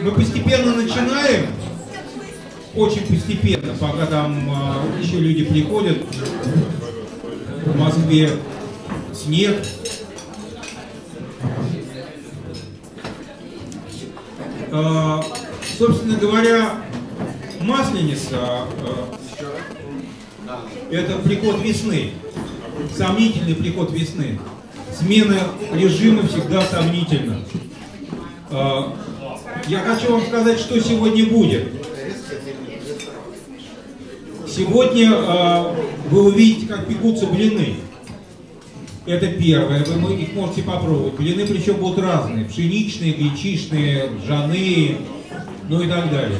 Мы постепенно начинаем, очень постепенно, пока там а, еще люди приходят. В Москве снег. А, собственно говоря, Масленица а, это приход весны, сомнительный приход весны. Смена режима всегда сомнительна. А, я хочу вам сказать, что сегодня будет. Сегодня э, вы увидите, как пекутся блины. Это первое, вы их можете попробовать. Блины причем будут разные. Пшеничные, гречишные, ржаные, ну и так далее.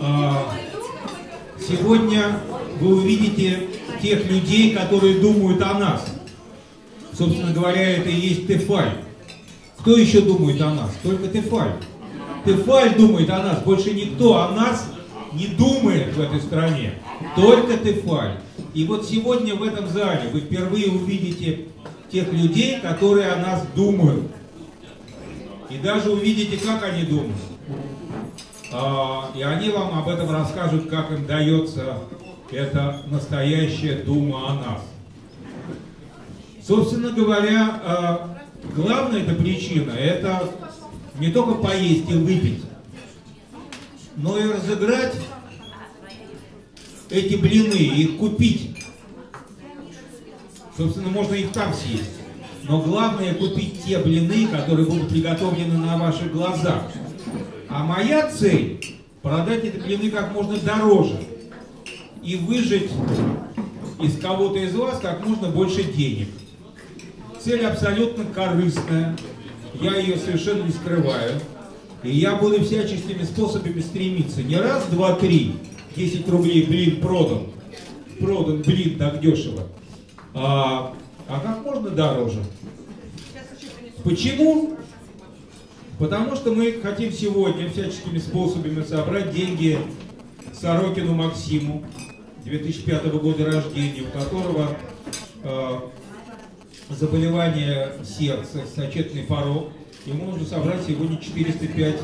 Э, сегодня вы увидите тех людей, которые думают о нас. Собственно говоря, это и есть Тефаль. Кто еще думает о нас? Только Тефаль. Тефаль думает о нас, больше никто о нас не думает в этой стране. Только Тефаль. И вот сегодня в этом зале вы впервые увидите тех людей, которые о нас думают. И даже увидите, как они думают. А, и они вам об этом расскажут, как им дается эта настоящая дума о нас. Собственно говоря, а, главная эта причина – это не только поесть и выпить, но и разыграть эти блины, их купить. Собственно, можно их там съесть. Но главное купить те блины, которые будут приготовлены на ваших глазах. А моя цель – продать эти блины как можно дороже и выжить из кого-то из вас как можно больше денег. Цель абсолютно корыстная, я ее совершенно не скрываю. И я буду всяческими способами стремиться. Не раз, два, три, 10 рублей блин продан. Продан блин так дешево. А, а как можно дороже. Почему? Потому что мы хотим сегодня всяческими способами собрать деньги Сорокину Максиму, 2005 года рождения, у которого э, заболевание сердца, сочетный порог. Ему нужно собрать сегодня 405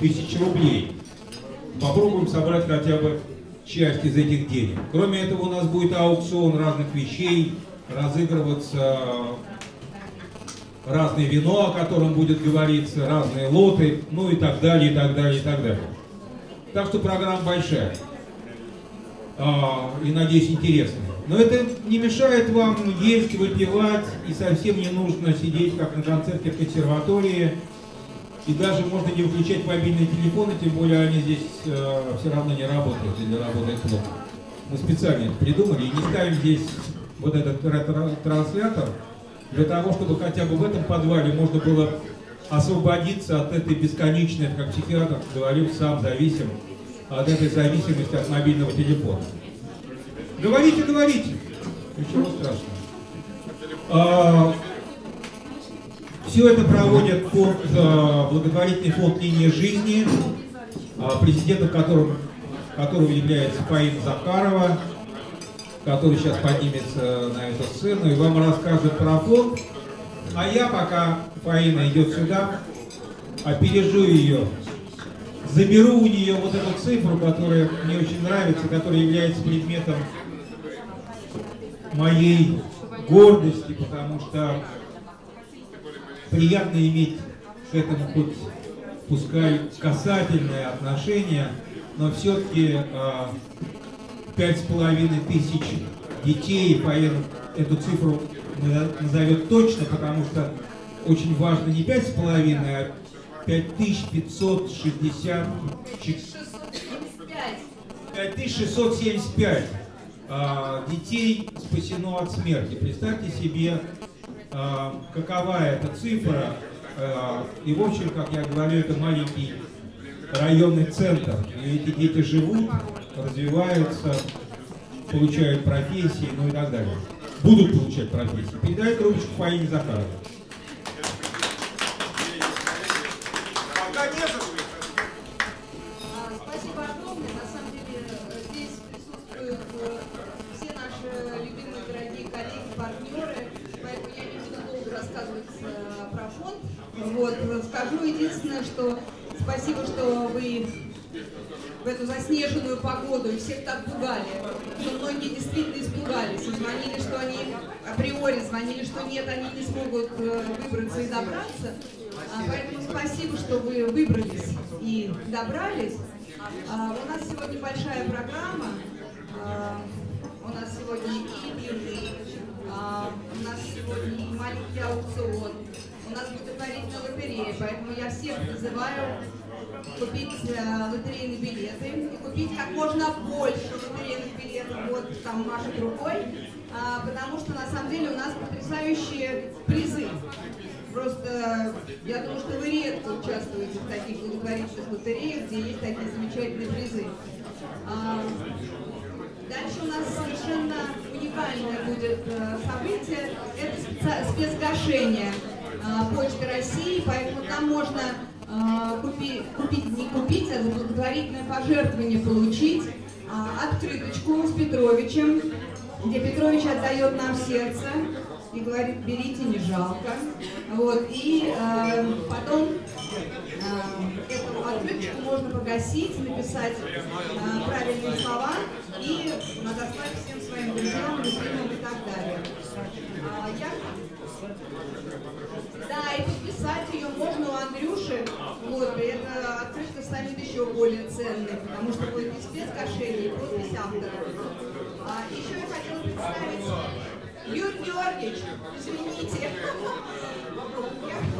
тысяч рублей. Попробуем собрать хотя бы часть из этих денег. Кроме этого у нас будет аукцион разных вещей, разыгрываться разное вино, о котором будет говориться, разные лоты, ну и так далее, и так далее, и так далее. Так что программа большая. А, и, надеюсь, интересная. Но это не мешает вам есть, выпивать, и совсем не нужно сидеть, как на концерте в консерватории. И даже можно не выключать мобильные телефоны, тем более они здесь э, все равно не работают или работают плохо. Мы специально это придумали и не ставим здесь вот этот транслятор для того, чтобы хотя бы в этом подвале можно было освободиться от этой бесконечной, как психиатр говорил, сам зависим, от этой зависимости от мобильного телефона. Говорите, говорите. Ничего страшного. А, все это проводит фонд, а, благотворительный фонд «Линия жизни», а, президентом которым, которого является Фаина Захарова, который сейчас поднимется на эту сцену и вам расскажет про фонд. А я, пока Фаина идет сюда, опережу ее, заберу у нее вот эту цифру, которая мне очень нравится, которая является предметом моей гордости, потому что приятно иметь к этому хоть пускай касательное отношение, но все-таки а, пять с половиной тысяч детей, поэтому эту цифру назовет точно, потому что очень важно не пять с половиной, а 5560 5675 а, детей спасено от смерти. Представьте себе, а, какова эта цифра. А, и в общем, как я говорю, это маленький районный центр. И эти дети живут, развиваются, получают профессии, ну и так далее. Будут получать профессии. Передает ручку Фаине Захаровой. Вот, скажу единственное, что спасибо, что вы в эту заснеженную погоду и всех так пугали. Что многие действительно испугались звонили, что они априори звонили, что нет, они не смогут э, выбраться и добраться. А, поэтому спасибо, что вы выбрались и добрались. А, у нас сегодня большая программа. А, у нас сегодня и блины, у нас сегодня и маленький аукцион, у нас благотворительная лотерея, поэтому я всех призываю купить э, лотерейные билеты и купить как можно больше лотерейных билетов. Вот там машет рукой, а, потому что на самом деле у нас потрясающие призы. Просто я думаю, что вы редко участвуете в таких благотворительных лотереях, где есть такие замечательные призы. А, дальше у нас совершенно уникальное будет э, событие. Это спецгашение а, Почты России, поэтому там можно купить, купить, не купить, а благотворительное пожертвование получить а, открыточку с Петровичем, где Петрович отдает нам сердце и говорит, берите, не жалко. Вот, и э, потом э, эту открыточку можно погасить, написать э, правильные слова и надослать всем своим друзьям, любимым и так далее. А, я да, и подписать ее можно у Андрюши. Вот, и эта открытка станет еще более ценной, потому что будет не спецкошелье, а подпись автора. А, еще я хотела представить Юрий Георгиевич, извините.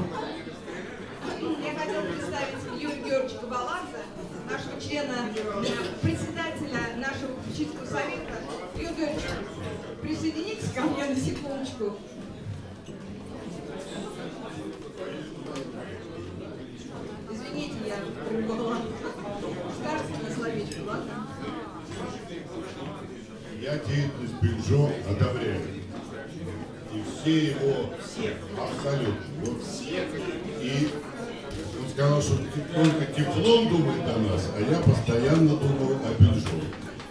абсолютно, вот. И он сказал, что только теплом думает о нас, а я постоянно думаю о Бенжо.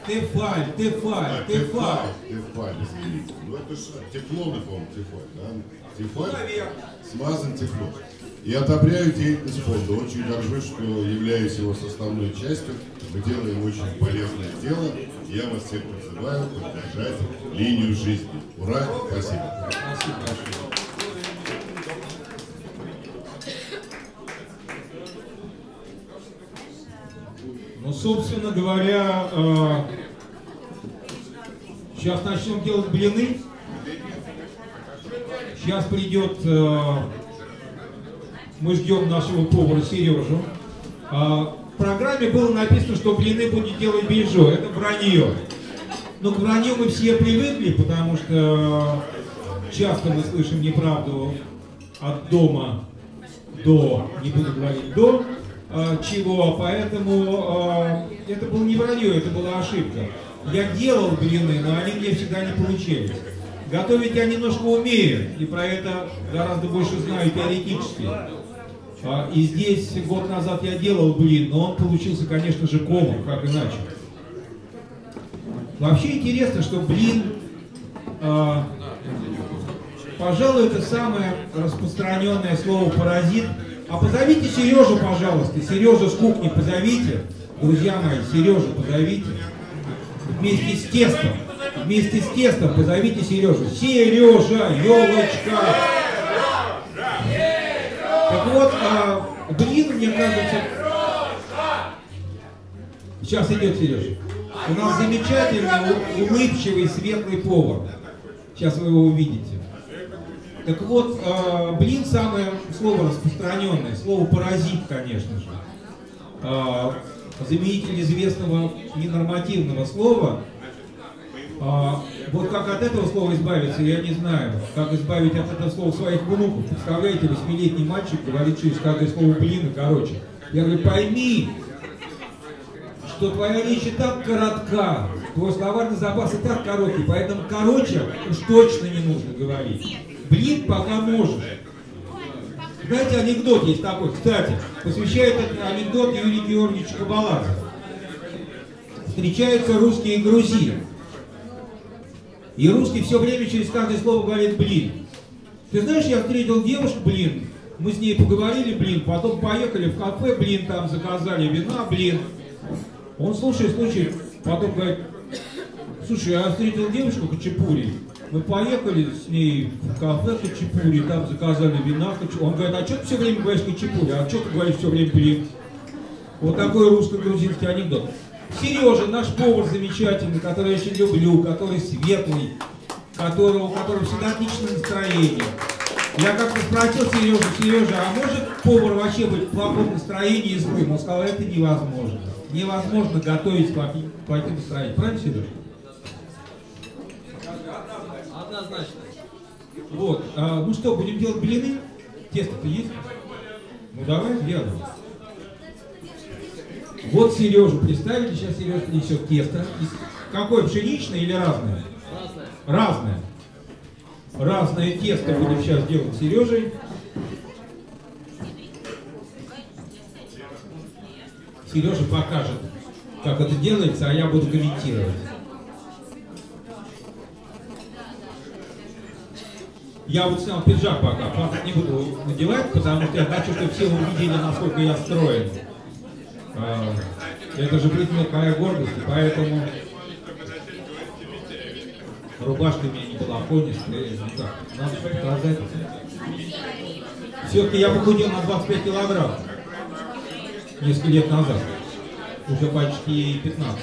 Тефаль, Тефаль, А, Тефаль. Тефаль, извините. Ну это что, Тефлон, по-моему, Тефаль, да? Тефаль? Смазан Тефлон. И одобряю деятельность фонда. Очень горжусь, что являюсь его составной частью. Мы делаем очень полезное дело. Я вас всех призываю поддержать линию жизни. Ура! Спасибо. Спасибо собственно говоря, э, сейчас начнем делать блины. Сейчас придет, э, мы ждем нашего повара Сережу. А, в программе было написано, что блины будет делать Бельжо. Это вранье. Но к вранью мы все привыкли, потому что часто мы слышим неправду от дома до, не буду говорить до э, чего, поэтому э, это было не вранье, это была ошибка. Я делал блины, но они мне всегда не получились. Готовить я немножко умею, и про это гораздо больше знаю теоретически. А, И здесь год назад я делал блин, но он получился, конечно же, комом, как иначе. Вообще интересно, что блин, пожалуй, это самое распространенное слово паразит. А позовите Сережу, пожалуйста. Сережа с кухни позовите. Друзья мои, Сережу позовите. Вместе с тестом. Вместе с тестом позовите Сережу. Сережа, елочка. Так вот, а, блин, мне кажется... Сейчас идет Сережа. У нас замечательный, улыбчивый, светлый повар. Сейчас вы его увидите. Так вот, э, блин, самое слово распространенное, слово паразит, конечно же. Э, заменитель известного ненормативного слова. Э, вот как от этого слова избавиться, я не знаю. Как избавить от этого слова своих внуков. Представляете, восьмилетний мальчик говорит через каждое слово блин и короче. Я говорю, пойми, что твоя речь и так коротка, твой словарный запас и так короткий, поэтому короче уж точно не нужно говорить. Блин, пока можешь. Знаете, анекдот есть такой, кстати, посвящает этот анекдот Юрий Георгиевич Кабаладзе. Встречаются русские и грузины. И русский все время через каждое слово говорит «блин». Ты знаешь, я встретил девушку, блин, Мы с ней поговорили, блин, потом поехали в кафе, блин, там заказали вина, блин. Он слушает, слушает, потом говорит, слушай, я встретил девушку Хачапури, мы поехали с ней в кафе Хачапури, там заказали вина. Он говорит, а что ты все время говоришь Хачапури, а что ты говоришь все время блин? Вот такой русско-грузинский анекдот. Сережа, наш повар замечательный, который я очень люблю, который светлый, которого, у которого всегда отличное настроение. Я как-то спросил Сережу, Сережа, а может повар вообще быть в плохом настроении и злым? Он сказал, это невозможно. Невозможно готовить плохим настроением. Правильно, Сережа? Вот. А, ну что, будем делать блины? Тесто-то есть? Ну давай сделаем. Вот Сережу представили, сейчас Сережа принесет тесто. Какое, пшеничное или разное? Разное. Разное. Разное тесто будем сейчас делать с Сережей. Сережа покажет, как это делается, а я буду комментировать. Я вот снял пиджак пока, не буду надевать, потому что я хочу, чтобы все увидели, насколько я строен. А, Это же предмет моей гордости, поэтому рубашка у меня не балахонистая, ну так, надо же показать. Все-таки я похудел на 25 килограмм несколько лет назад, уже почти 15.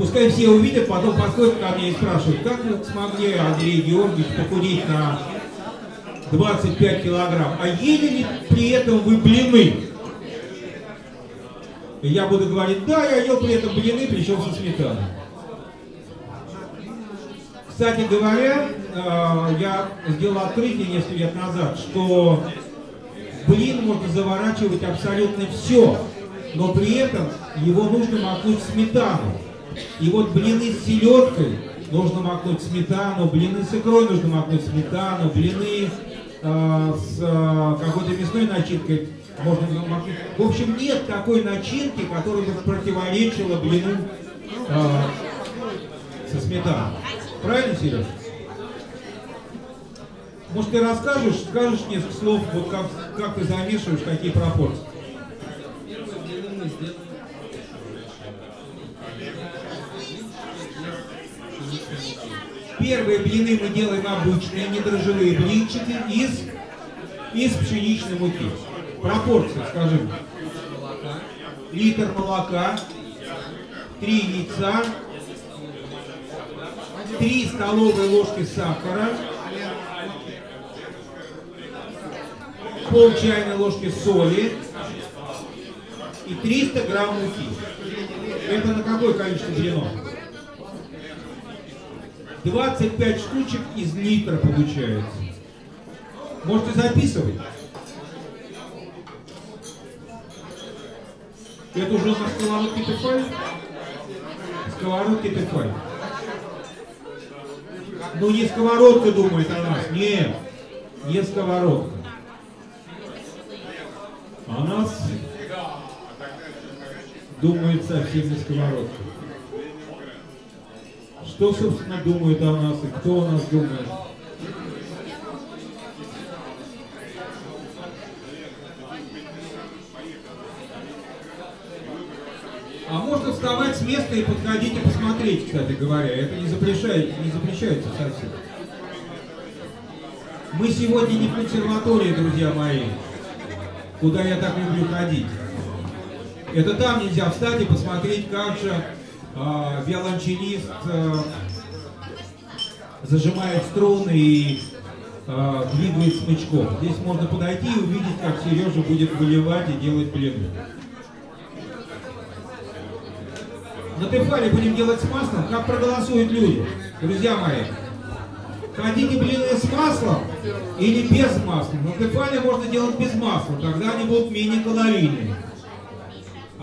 Пускай все увидят, потом подходят ко мне и спрашивают, как вы смогли, Андрей Георгиевич, похудеть на 25 килограмм, а ели ли при этом вы блины? И я буду говорить, да, я ел при этом блины, причем со сметаной. Кстати говоря, э, я сделал открытие несколько лет назад, что блин можно заворачивать абсолютно все, но при этом его нужно макнуть в сметану. И вот блины с селедкой нужно макнуть сметану, блины с икрой нужно макнуть сметану, блины э, с э, какой-то мясной начинкой можно макнуть. В общем, нет такой начинки, которая бы противоречила блину э, со сметаной. Правильно, Сереж? Может, ты расскажешь, скажешь несколько слов, вот как, как ты замешиваешь, какие пропорции? Первые блины мы сделали. Первые блины мы делаем обычные, недрожжевые блинчики из, из пшеничной муки. Пропорции, скажи. Литр молока, три яйца, три столовые ложки сахара, пол чайной ложки соли и 300 грамм муки. Это на какое количество блинов? 25 штучек из литра получается. Можете записывать. Это уже на сковородке тефаль? Сковородке тефаль. Ну не сковородка думает о нас. Нет, не сковородка. О нас думает совсем не сковородка. Что, собственно, думают о нас и кто о нас думает? А можно вставать с места и подходить и посмотреть, кстати говоря. Это не запрещается, не запрещается совсем. Мы сегодня не в консерватории, друзья мои, куда я так люблю ходить. Это там нельзя встать и посмотреть, как же э, виолончелист э, зажимает струны и э, двигает смычком. Здесь можно подойти и увидеть, как Сережа будет выливать и делать блины. На Тефале будем делать с маслом, как проголосуют люди. Друзья мои, хотите блины с маслом или без масла? На Тефале можно делать без масла, тогда они будут менее калорийные.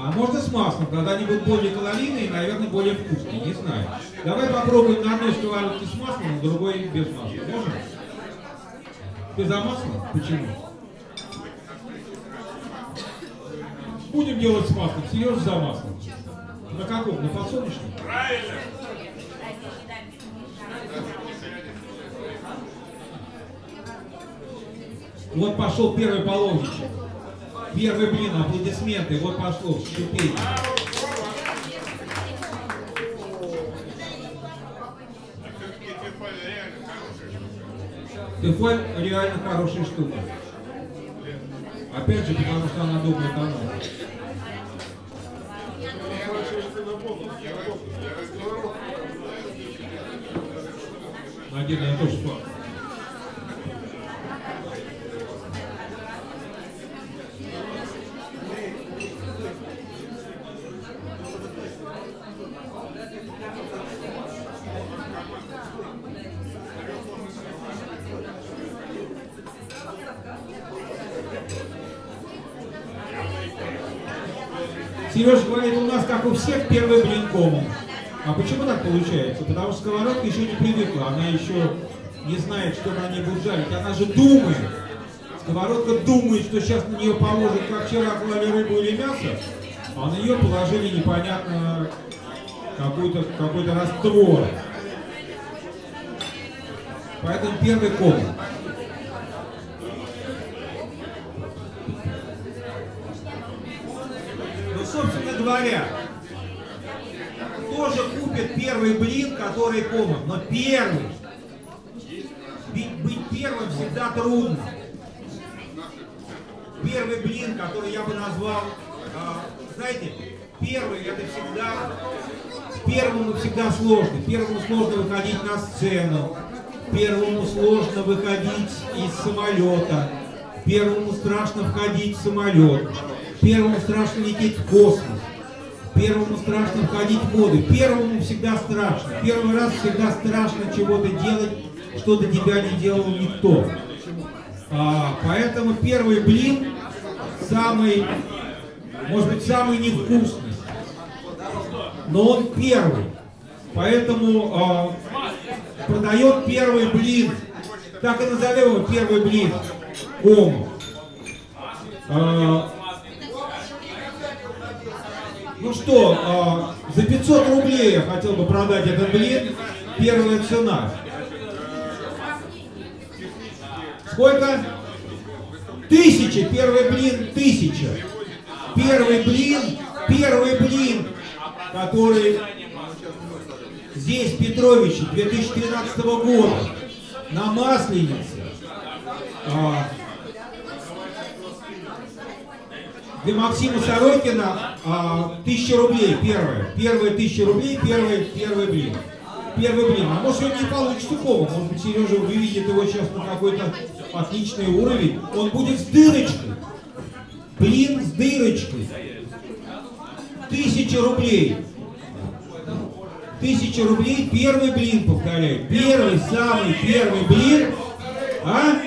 А можно с маслом, тогда они будут более калорийные и, наверное, более вкусные, не знаю. Давай попробуем на одной сковородке с маслом, на другой без масла. Можно? Ты за маслом? Почему? Будем делать с маслом. Сережа за маслом. На каком? На подсолнечном? Вот пошел первый половничек. Первый блин, аплодисменты. Вот пошло, шипение. Тефаль реально хорошая штука. Опять же, потому что она о нас. Один я тоже спал. Как у всех, первый блин комом. А почему так получается? Потому что сковородка еще не привыкла, она еще не знает, что на ней будет жарить. Она же думает. Сковородка думает, что сейчас на нее положат, как вчера клали рыбу или мясо, а на нее положили непонятно какой-то какой раствор. Поэтому первый ком. Ну, собственно говоря, первый блин, который комом, но первый. Ведь быть первым всегда трудно. Первый блин, который я бы назвал, а, знаете, первый это всегда, первому всегда сложно. Первому сложно выходить на сцену, первому сложно выходить из самолета, первому страшно входить в самолет, первому страшно лететь в космос. Первому страшно входить в воду. Первому всегда страшно. Первый раз всегда страшно чего-то делать, что до тебя не делал никто. А, поэтому первый блин самый, может быть, самый невкусный. Но он первый. Поэтому а, продает первый блин. Так и назовем его первый блин. Кому. А, ну что, а, за 500 рублей я хотел бы продать этот блин. Первая цена. Сколько? Тысяча. Первый блин тысяча. Первый блин, первый блин, который здесь, Петровичи, 2013 года, на Масленице. А, для Максима Сорокина а, тысяча рублей первое. Первые тысяча рублей, первый, первый блин. Первый блин. А может он не получится кома. Может быть Сережа выведет его сейчас на какой-то отличный уровень. Он будет с дырочкой. Блин с дырочкой. Тысяча рублей. Тысяча рублей, первый блин, повторяю. Первый, самый первый блин. А?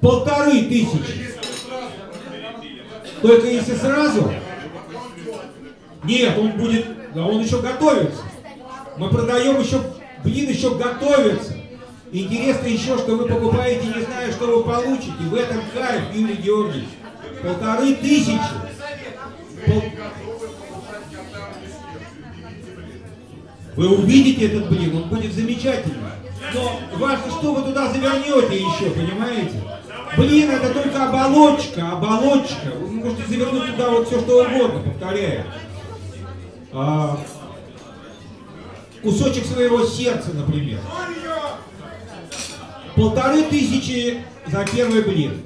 Полторы тысячи. Только если сразу? Нет, он будет, да он еще готовится. Мы продаем еще, блин, еще готовится. Интересно еще, что вы покупаете, не зная, что вы получите. В этом кайф, Юрий Георгиевич. Полторы тысячи. Пол... Вы увидите этот блин, он будет замечательный. Но важно, что вы туда завернете еще, понимаете? Блин, это только оболочка, оболочка. Вы можете завернуть туда вот все, что угодно, повторяю. А, кусочек своего сердца, например. Полторы тысячи за первый блин.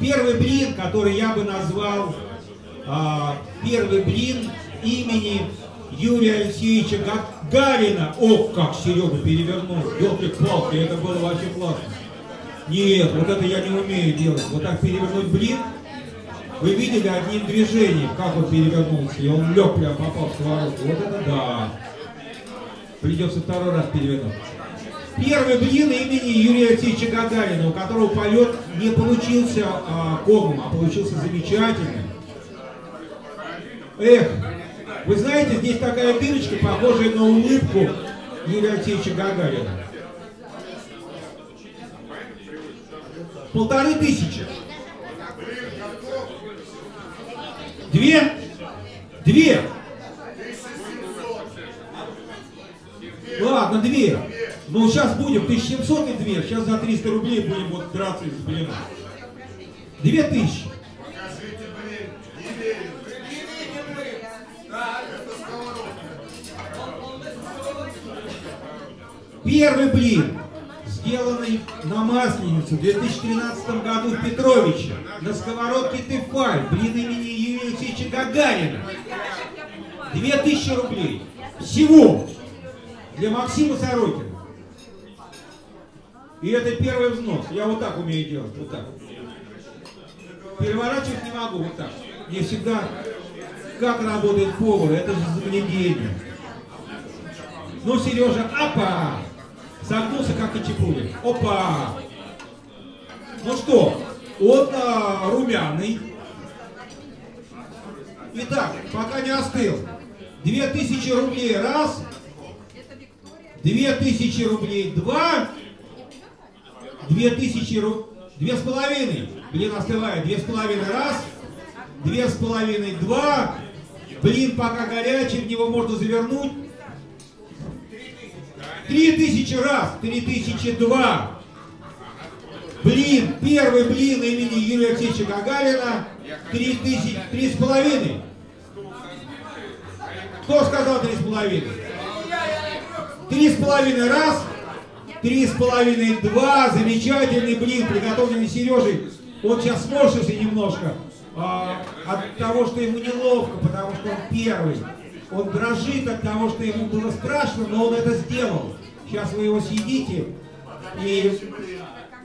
Первый блин, который я бы назвал а, первый блин имени Юрия Алексеевича Гагарина. Ох, как Серега перевернул. Елки-палки, это было вообще классно. Нет, вот это я не умею делать. Вот так перевернуть блин. Вы видели одним движением, как он перевернулся, и он лег прям попал в сковородку. Вот это да. Придется второй раз перевернуть. Первый блин имени Юрия Алексеевича Гагарина, у которого полет не получился а, комом, а получился замечательным. Эх, вы знаете, здесь такая дырочка, похожая на улыбку Юрия Алексеевича Гагарина. Полторы тысячи. Две? Две. Ладно, две. Ну, сейчас будем 1700 и 2, сейчас за 300 рублей будем вот драться из блина. 2000. Покажите, блин, не верю. Это сковородка. Первый блин, сделанный на Масленицу в 2013 году в Петровиче, на сковородке Тефаль, блин имени Юрия Алексеевича Гагарина. 2000 рублей. Всего. Для Максима Сорокина. И это первый взнос. Я вот так умею делать. Вот так. Переворачивать не могу. Вот так. Мне всегда... Как работает повар? Это же заглядение. Ну, Сережа, апа! Согнулся, как и чепули. Опа! Ну что, он а, румяный. Итак, пока не остыл. Две тысячи рублей раз. Две тысячи рублей два. Две тысячи рублей. Две с половиной. Блин, остывает. Две с половиной раз. Две с половиной два. Блин, пока горячий, в него можно завернуть. Три тысячи раз, три тысячи два. Блин, первый блин имени Юрия Алексеевича Гагарина. Три тысячи, три с половиной. Кто сказал три с половиной? Три с половиной раз, три с половиной два. Замечательный блин, приготовленный Сережей. Он сейчас сморщился немножко а, от того, что ему неловко, потому что он первый. Он дрожит от того, что ему было страшно, но он это сделал. Сейчас вы его съедите и,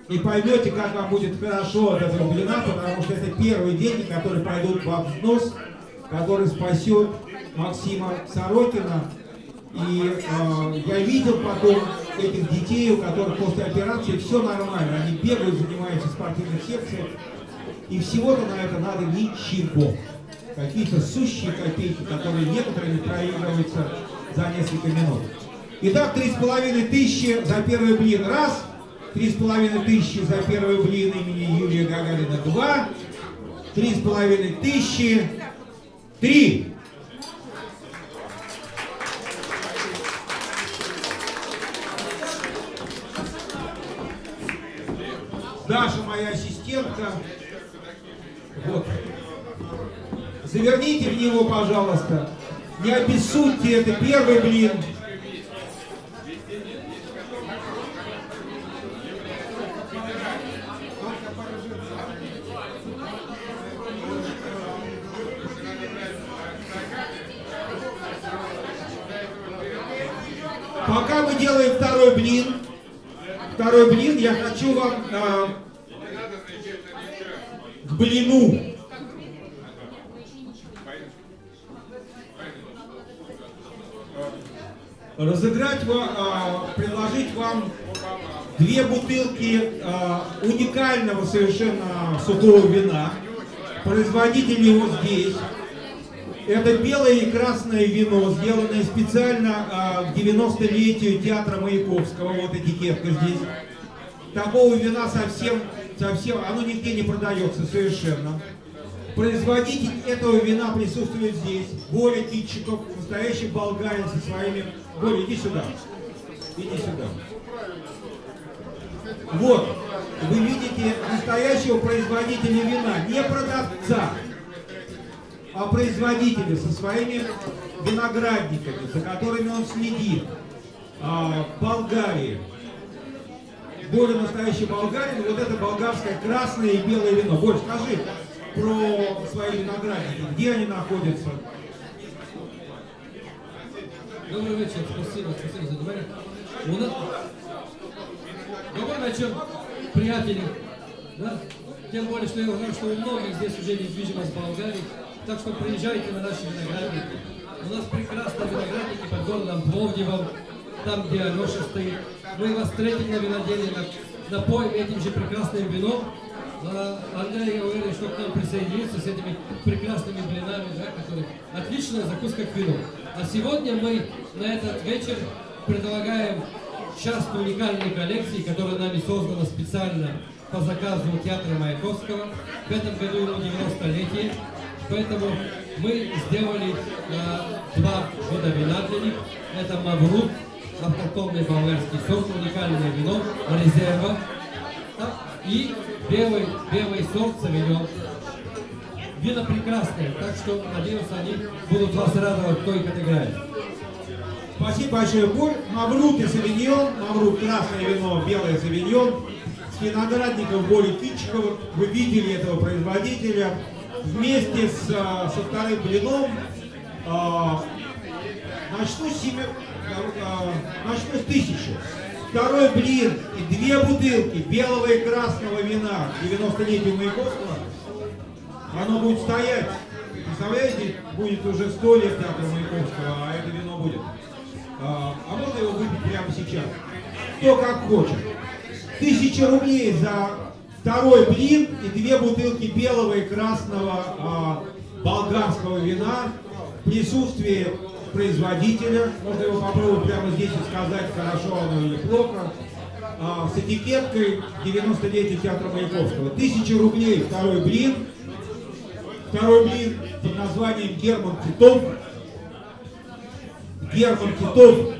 и поймете, как вам будет хорошо от этого блина, потому что это первые деньги, которые пойдут во взнос, который спасет Максима Сорокина. И э, я видел потом этих детей, у которых после операции все нормально. Они бегают, занимаются в спортивных секциях. И всего-то на это надо ничего. Какие-то сущие копейки, которые некоторыми проигрываются за несколько минут. Итак, три с половиной тысячи за первый блин раз. Три с половиной тысячи за первый блин имени Юрия Гагарина два. Три с половиной тысячи. Три. Даша моя ассистентка. Вот. Заверните в него, пожалуйста. Не обессудьте, это первый блин. Пока мы делаем второй блин, второй блин, я хочу вам а, к блину разыграть, ва- а, предложить вам две бутылки а, уникального совершенно сухого вина. Производитель его здесь. Это белое и красное вино, сделанное специально а, к 90-летию театра Маяковского. Вот этикетка здесь. Такого вина совсем, совсем, оно нигде не продается совершенно. Производитель этого вина присутствует здесь. Боря Китчиков, настоящий болгарин со своими... Боря, иди сюда. Иди сюда. Вот, вы видите настоящего производителя вина, не продавца, а производителя со своими виноградниками, за которыми он следит. А, Болгарии. Боря настоящий болгарин, вот это болгарское красное и белое вино. Боря, скажи про свои виноградники, где они находятся? Добрый вечер, спасибо, спасибо за внимание. У нас... Добрый вечер, приятели. Да? Тем более, что я узнал, что у многих здесь уже недвижимость в Болгарии. Так что приезжайте на наши виноградники. У нас прекрасные виноградники под городом Пловдивом, там, где Алеша стоит. Мы вас встретим на виноделе, на- напоим этим же прекрасным вином. А Андрей говорит, что к нам присоединиться с этими прекрасными блинами, да, которые отличная закуска к вину. А сегодня мы на этот вечер предлагаем часть уникальной коллекции, которая нами создана специально по заказу театра Маяковского. В этом году ему 90-летие, поэтому мы сделали э, два вида вина для них. Это Маврут автохтонный болгарский сорт, уникальное вино, резерва. Да? И белый, белый сорт савиньон. Вина прекрасные, так что, надеюсь, они будут вас радовать той категории. Спасибо большое, Борь. Маврут и Савиньон. Маврут красное вино, белое Савиньон. С виноградников Бори Китчикова. Вы видели этого производителя. Вместе с, а, со вторым блином а, начну с, а, начну с тысячи. Второй блин и две бутылки белого и красного вина 90-летию Маяковского. Оно будет стоять. Представляете, будет уже сто лет театра Маяковского, а это вино будет. А, а можно его выпить прямо сейчас? Кто как хочет. Тысяча рублей за второй блин и две бутылки белого и красного а, болгарского вина в присутствии производителя. Можно его попробовать прямо здесь и сказать, хорошо оно или плохо. А, с этикеткой 90-летия театра Маяковского. Тысяча рублей второй блин. Второй блин под названием Герман Титов. Герман Титов.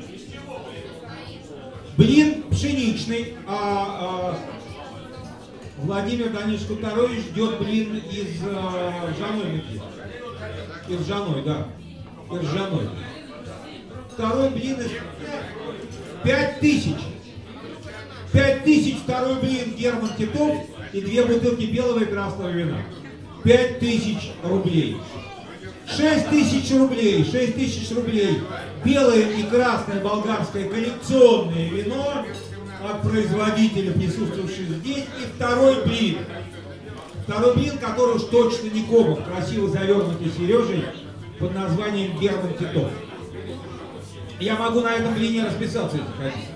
Блин пшеничный, а, а Владимир Данилович Кутарович ждет блин из а, ржаной муки. Из ржаной, да. Ржаной. Второй блин из... Пять тысяч. Пять тысяч второй блин Герман Титов и две бутылки белого и красного вина. Пять тысяч рублей. Шесть тысяч рублей, шесть тысяч рублей. Белое и красное болгарское коллекционное вино от производителя, присутствующего здесь. И второй блин. Второй блин, который уж точно не комов, красиво завернутый Сережей под названием Герман Титов. Я могу на этом блине расписаться, если хотите.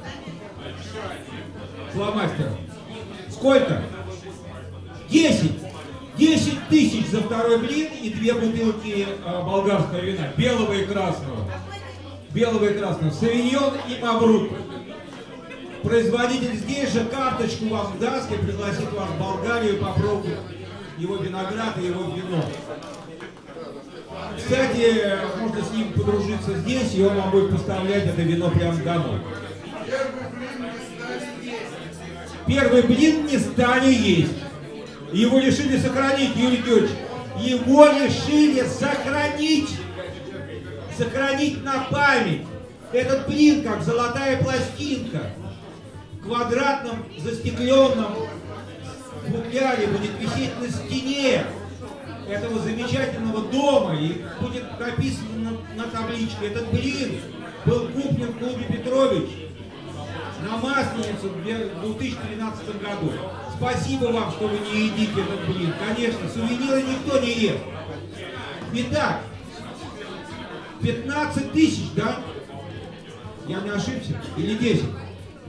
Фломастером. Сколько? Десять. 10 тысяч за второй блин и две бутылки э, болгарского вина, белого и красного. Белого и красного. Савиньон и Маврут. Производитель здесь же карточку вам даст и пригласит вас в Болгарию попробовать его виноград и его вино. Кстати, можно с ним подружиться здесь, и он вам будет поставлять это вино прямо домой. Первый блин не стали есть. Его решили сохранить, Юрий Георгиевич. Его решили сохранить. Сохранить на память. Этот блин, как золотая пластинка, в квадратном застекленном футляре будет висеть на стене этого замечательного дома и будет написано на, на табличке. Этот блин был куплен в клубе Петрович на Масленицу в 2013 году. Спасибо вам, что вы не едите этот блин. Конечно, сувениры никто не ест. Итак, 15 тысяч, да? Я не ошибся? Или 10?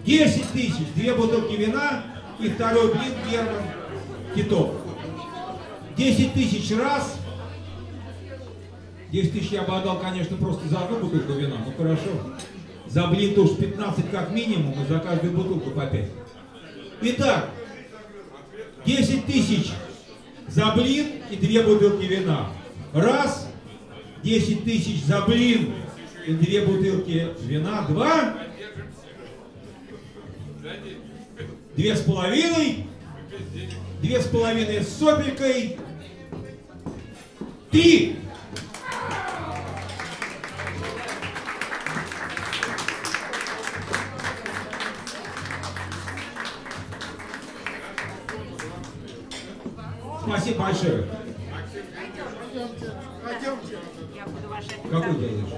10 тысяч, две бутылки вина и второй блин Герман Титов. 10 тысяч раз. 10 тысяч я бы отдал, конечно, просто за одну бутылку вина. Ну хорошо. За блин тоже 15 как минимум, и за каждую бутылку по 5. Итак, 10 тысяч за блин и две бутылки вина. Раз. 10 тысяч за блин и две бутылки вина. Два. Две с половиной. Две с половиной с сопелькой. Три. Спасибо большое. Какой делаешь?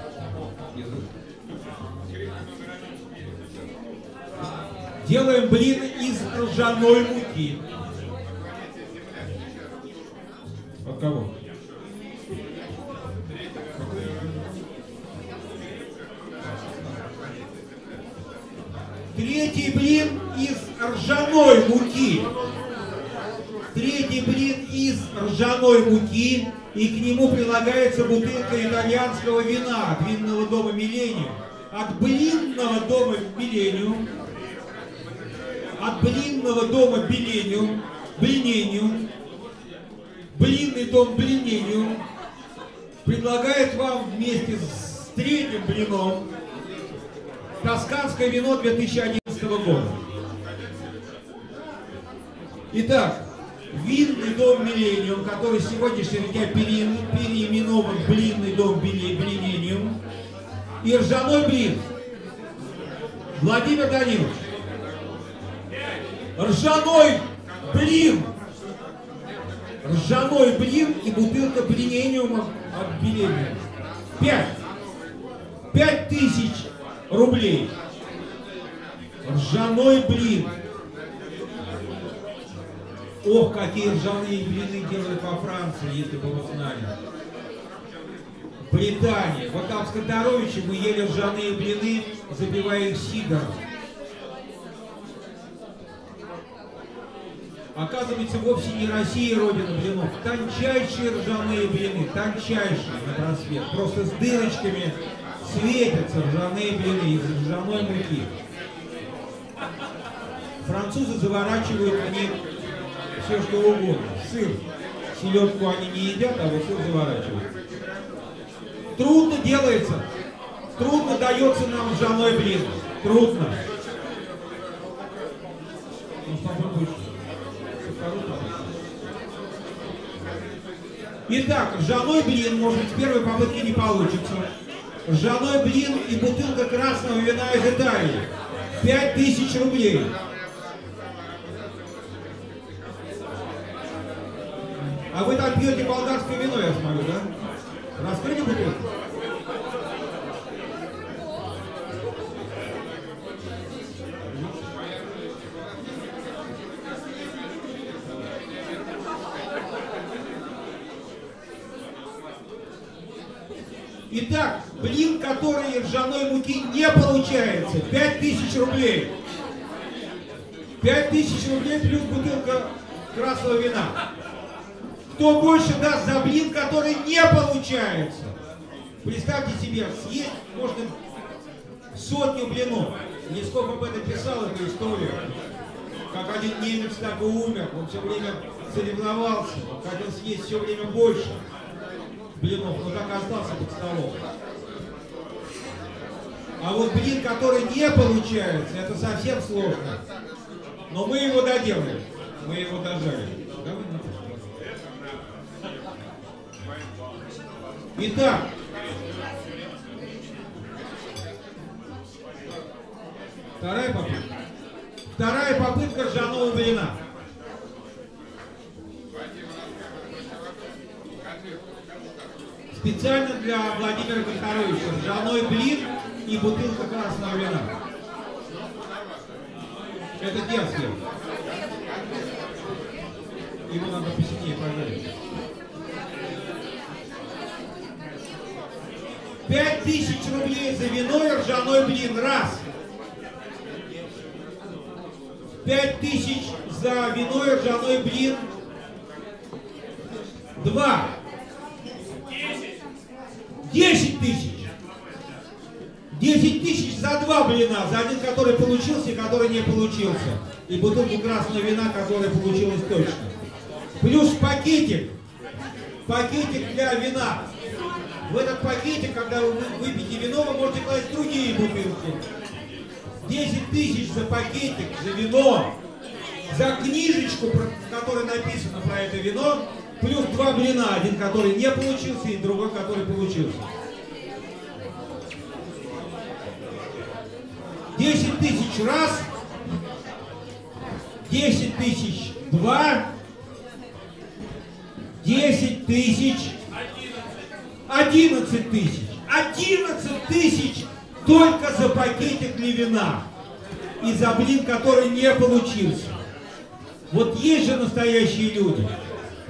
Делаем блин из ржаной муки. От кого? Третий блин из ржаной муки. Третий блин из ржаной муки, и к нему прилагается бутылка итальянского вина от винного дома Миллениум. От блинного дома Миллениум, от блинного дома Миллениум, Блинениум, блинный дом Тосканское вино 2011 года. Итак, винный дом Миллениум, который сегодняшний дня переименован блинный дом Миллениум, и ржаной блин. Владимир Данилович. Ржаной блин. Ржаной блин и бутылка блинениума от Миллениум. Пять. Пять тысяч рублей. Ржаной блин. Ох, какие ржаные блины делают во Франции, если бы вы знали. Британия. Вот там в Скотаровиче мы ели ржаные блины, забивая их сидором. Оказывается, вовсе не Россия родина блинов. Тончайшие ржаные блины, тончайшие на просвет. Просто с дырочками светятся ржаные блины из ржаной муки. Французы заворачивают в них все что угодно. Сыр. Селедку они не едят, а вот сыр заворачивают. Трудно делается. Трудно дается нам ржаной блин. Трудно. Ну. Итак, ржаной блин, может быть, первой попытки не получится. Ржаной блин и бутылка красного вина из Италии. 5000 рублей. А вы там пьете болгарское вино, я смотрю, да? Раскрыли бутылку? Блин, который ржаной муки не получается. 5000 рублей. 5000 рублей плюс бутылка красного вина. Кто больше даст за блин, который не получается? Представьте себе, съесть можно сотню блинов. Нисколько об этом писал эту историю. Как один немец так и умер. Он все время соревновался. Он хотел съесть все время больше блинов, но так остался под столом. А вот блин, который не получается, это совсем сложно. Но мы его доделаем. Мы его дожали. Итак, вторая попытка. Вторая попытка ржаного блина. Специально для Владимира Михайловича ржаной блин и бутылка красного вина. Это детский. Его надо посильнее пожарить. Пять тысяч рублей за вино и ржаной блин. Раз. Пять тысяч за вино и ржаной блин. Два. Десять тысяч. Десять тысяч за два блина. За один, который получился и который не получился. И бутылку красного вина, которая получилась точно. Плюс пакетик. Пакетик для вина. В этот пакетик, когда вы выпьете вино, вы можете класть другие бутылки. 10 тысяч за пакетик, за вино, за книжечку, в которой написано про это вино, плюс два блина, один, который не получился, и другой, который получился. 10 тысяч раз, 10 тысяч два, 10 тысяч 11 тысяч. 11 тысяч только за пакетик вина и за блин, который не получился. Вот есть же настоящие люди.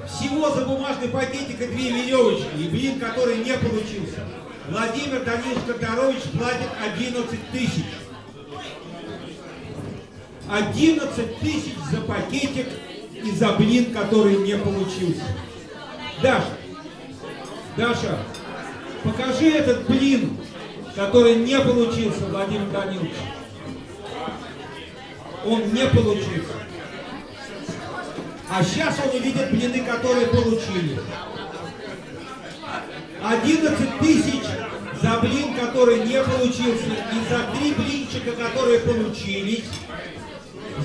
Всего за бумажный пакетик и две веревочки, и блин, который не получился. Владимир Данилович Которович платит 11 тысяч. 11 тысяч за пакетик и за блин, который не получился. Даша, Даша, покажи этот блин, который не получился, Владимир Данилович. Он не получился. А сейчас он увидит блины, которые получили. 11 тысяч за блин, который не получился, и за три блинчика, которые получились,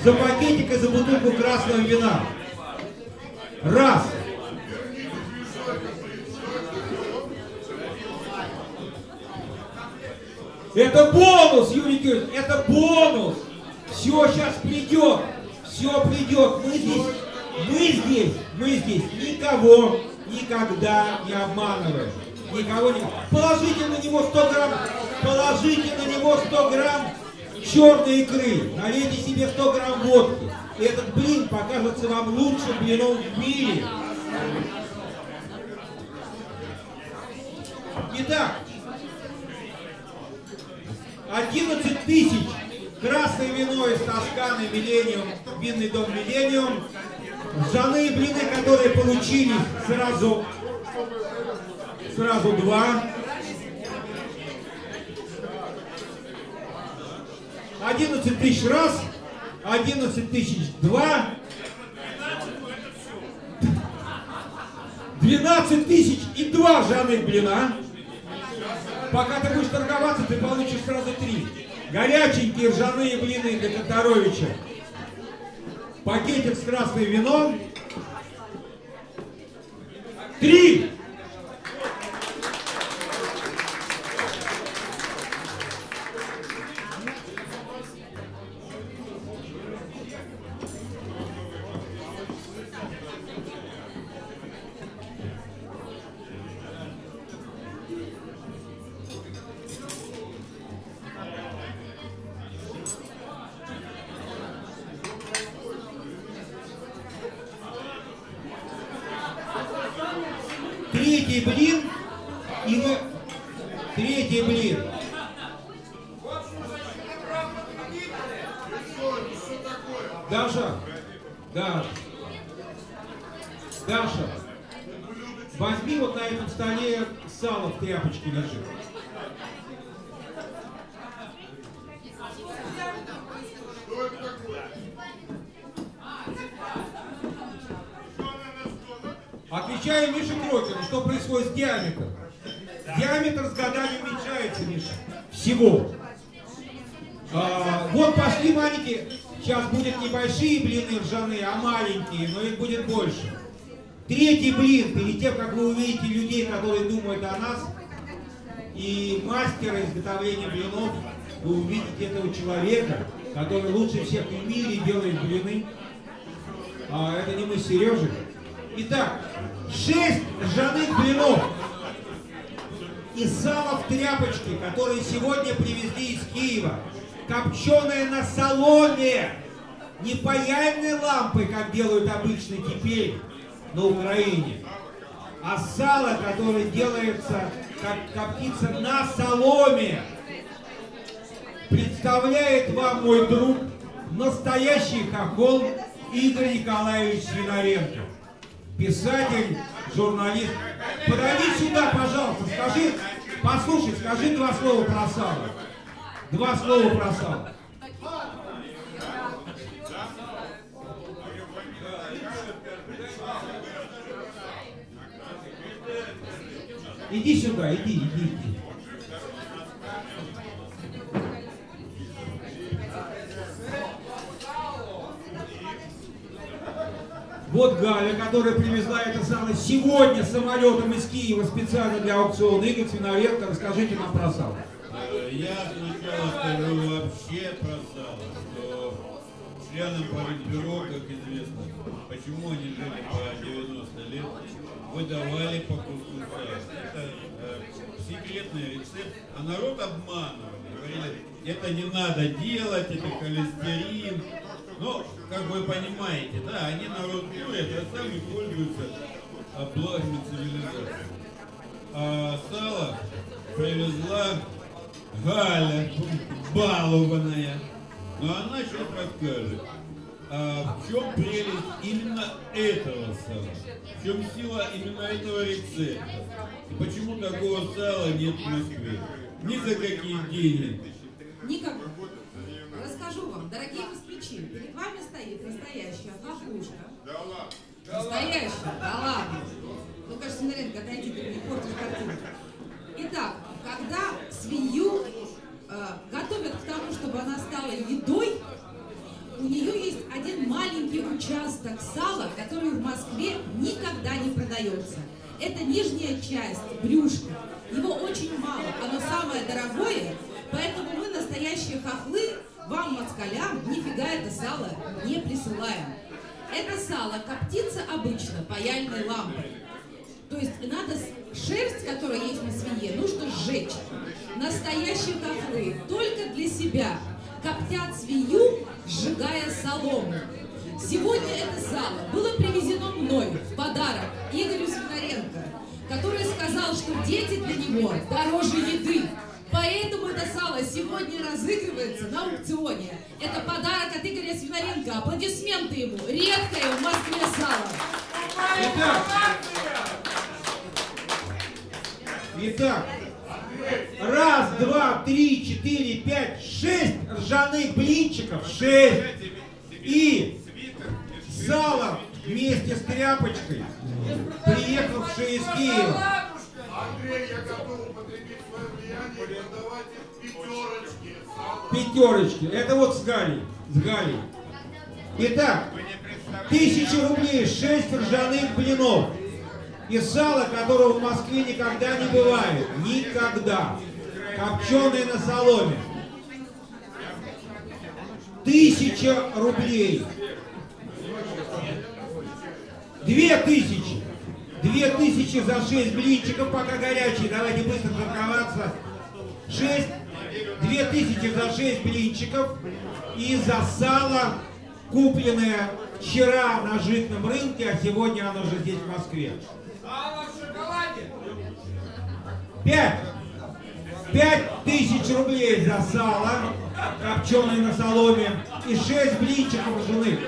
за пакетик и за бутылку красного вина. Раз. Это бонус, Юрий Георгиевич, это бонус. Все сейчас придет, все придет. Мы здесь, мы здесь, мы здесь никого никогда не обманываем. Никого не... Положите на него 100 грамм, положите на него 100 грамм черной икры, налейте себе 100 грамм водки. И этот блин покажется вам лучшим блином в мире. Итак, 11 тысяч красное вино из Тосканы Миллениум, винный дом Миллениум, ржаные блины, которые получили сразу, сразу два. 11 тысяч раз, 11 тысяч два, 12 тысяч и два ржаных блина. Пока ты будешь торговаться, ты получишь сразу три. Горяченькие ржаные блины для Конторовича. Пакетик с красным вином. Три. Даша. Да. Даша. Возьми вот на этом столе сало в тряпочке лежит. Отвечаю Мише Крокину, что происходит с диаметром. Диаметр с годами уменьшается, Миша. Всего. А, вот пошли маленькие. Сейчас будут небольшие блины ржаные, а маленькие, но их будет больше. Третий блин, перед тем, как вы увидите людей, которые думают о нас, и мастера изготовления блинов, вы увидите этого человека, который лучше всех в мире делает блины. А, это не мы с Сережей. Итак, шесть ржаных блинов и сало в тряпочке, которые сегодня привезли из Киева, копченое на соломе, не паяльной лампой, как делают обычно теперь на Украине, а сало, которое делается, как коптится на соломе, представляет вам мой друг, настоящий хохол Игорь Николаевич Свинаренко писатель, журналист. Подойди сюда, пожалуйста, скажи, послушай, скажи два слова про сало. Два слова про. Иди сюда, иди, иди, иди. Вот Галя, которая привезла это сало сегодня самолетом из Киева специально для аукциона. Игорь Свиновенко, расскажите нам про сало. Я сначала скажу вообще про сало, что членам Политбюро, как известно, почему они жили по 90 лет, выдавали по куску сала. Это э, секретный рецепт, а народ обманывали. Говорили, это не надо делать, это холестерин. Ну, как вы понимаете, да, они народ курят, а сами пользуются благами цивилизации. А сало привезла Галя, балованная. Но она сейчас расскажет, а в чем прелесть именно этого сала, в чем сила именно этого рецепта, и почему такого сала нет в Москве. Ни за какие деньги. Никак. Расскажу вам, дорогие москвичи, перед вами стоит настоящая хохлушка. Да ладно. Настоящая, да ладно. Ну, кажется, Наренко, отойди, ты мне портишь картинку. Итак, когда свинью э, готовят к тому, чтобы она стала едой, у нее есть один маленький участок сала, который в Москве никогда не продается. Это нижняя часть брюшка. Его очень мало, оно самое дорогое, поэтому мы, настоящие хохлы, вам, москалям, нифига это сало не присылаем. Это сало коптится обычно паяльной лампой. То есть надо шерсть, которая есть на свинье, нужно сжечь. Настоящие хохлы только для себя коптят свинью, сжигая солому. Сегодня это сало было привезено мной в подарок Игорю Свинаренко, который сказал, что дети для него дороже еды. Поэтому это сало сегодня разыгрывается на аукционе. Это подарок от Игоря Свинаренко. Аплодисменты ему. Редкое в Москве сало. Итак, итак, раз, два, три, четыре, пять, шесть ржаных блинчиков, шесть, и сало вместе с тряпочкой, приехавшие из Киева. Андрей, я готов употребить свое влияние продавать пятерочки. Пятерочки. Это вот с Галей. С Галей. Итак, тысяча рублей, шесть ржаных блинов. И сало, которого в Москве никогда не бывает. Никогда. Копченое на соломе. Тысяча рублей. Две тысячи. Две тысячи за шесть блинчиков, пока горячие. Давайте быстро торговаться. Шесть. Две тысячи за шесть блинчиков. И за сало, купленное вчера на житном рынке, а сегодня оно уже здесь, в Москве. Пять. Пять тысяч рублей за сало, копченое на соломе, и шесть блинчиков ржаных.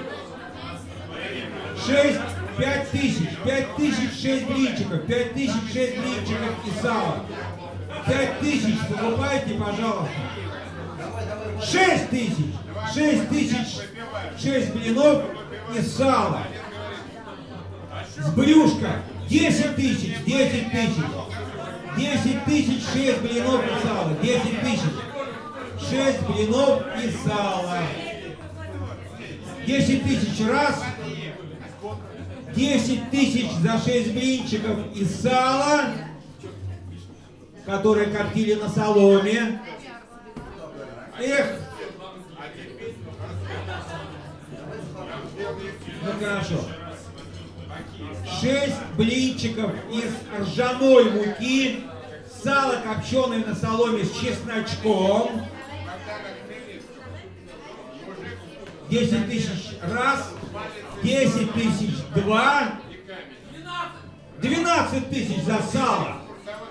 Шесть, пять тысяч, пять тысяч, шесть блинчиков, пять тысяч, шесть блинчиков и сало. Пять тысяч покупайте, пожалуйста. Шесть тысяч, шесть тысяч, шесть блинов и сало. С брюшка десять тысяч, десять тысяч. Десять тысяч, шесть блинов и сало. Десять тысяч. Шесть блинов и сало. Десять тысяч раз. Десять тысяч за шесть блинчиков и сало, которые коптили на соломе. Эх! Ну хорошо. Шесть блинчиков из ржаной муки, сало копченое на соломе с чесночком. 10 тысяч раз, 10 тысяч два, 12 тысяч за сало.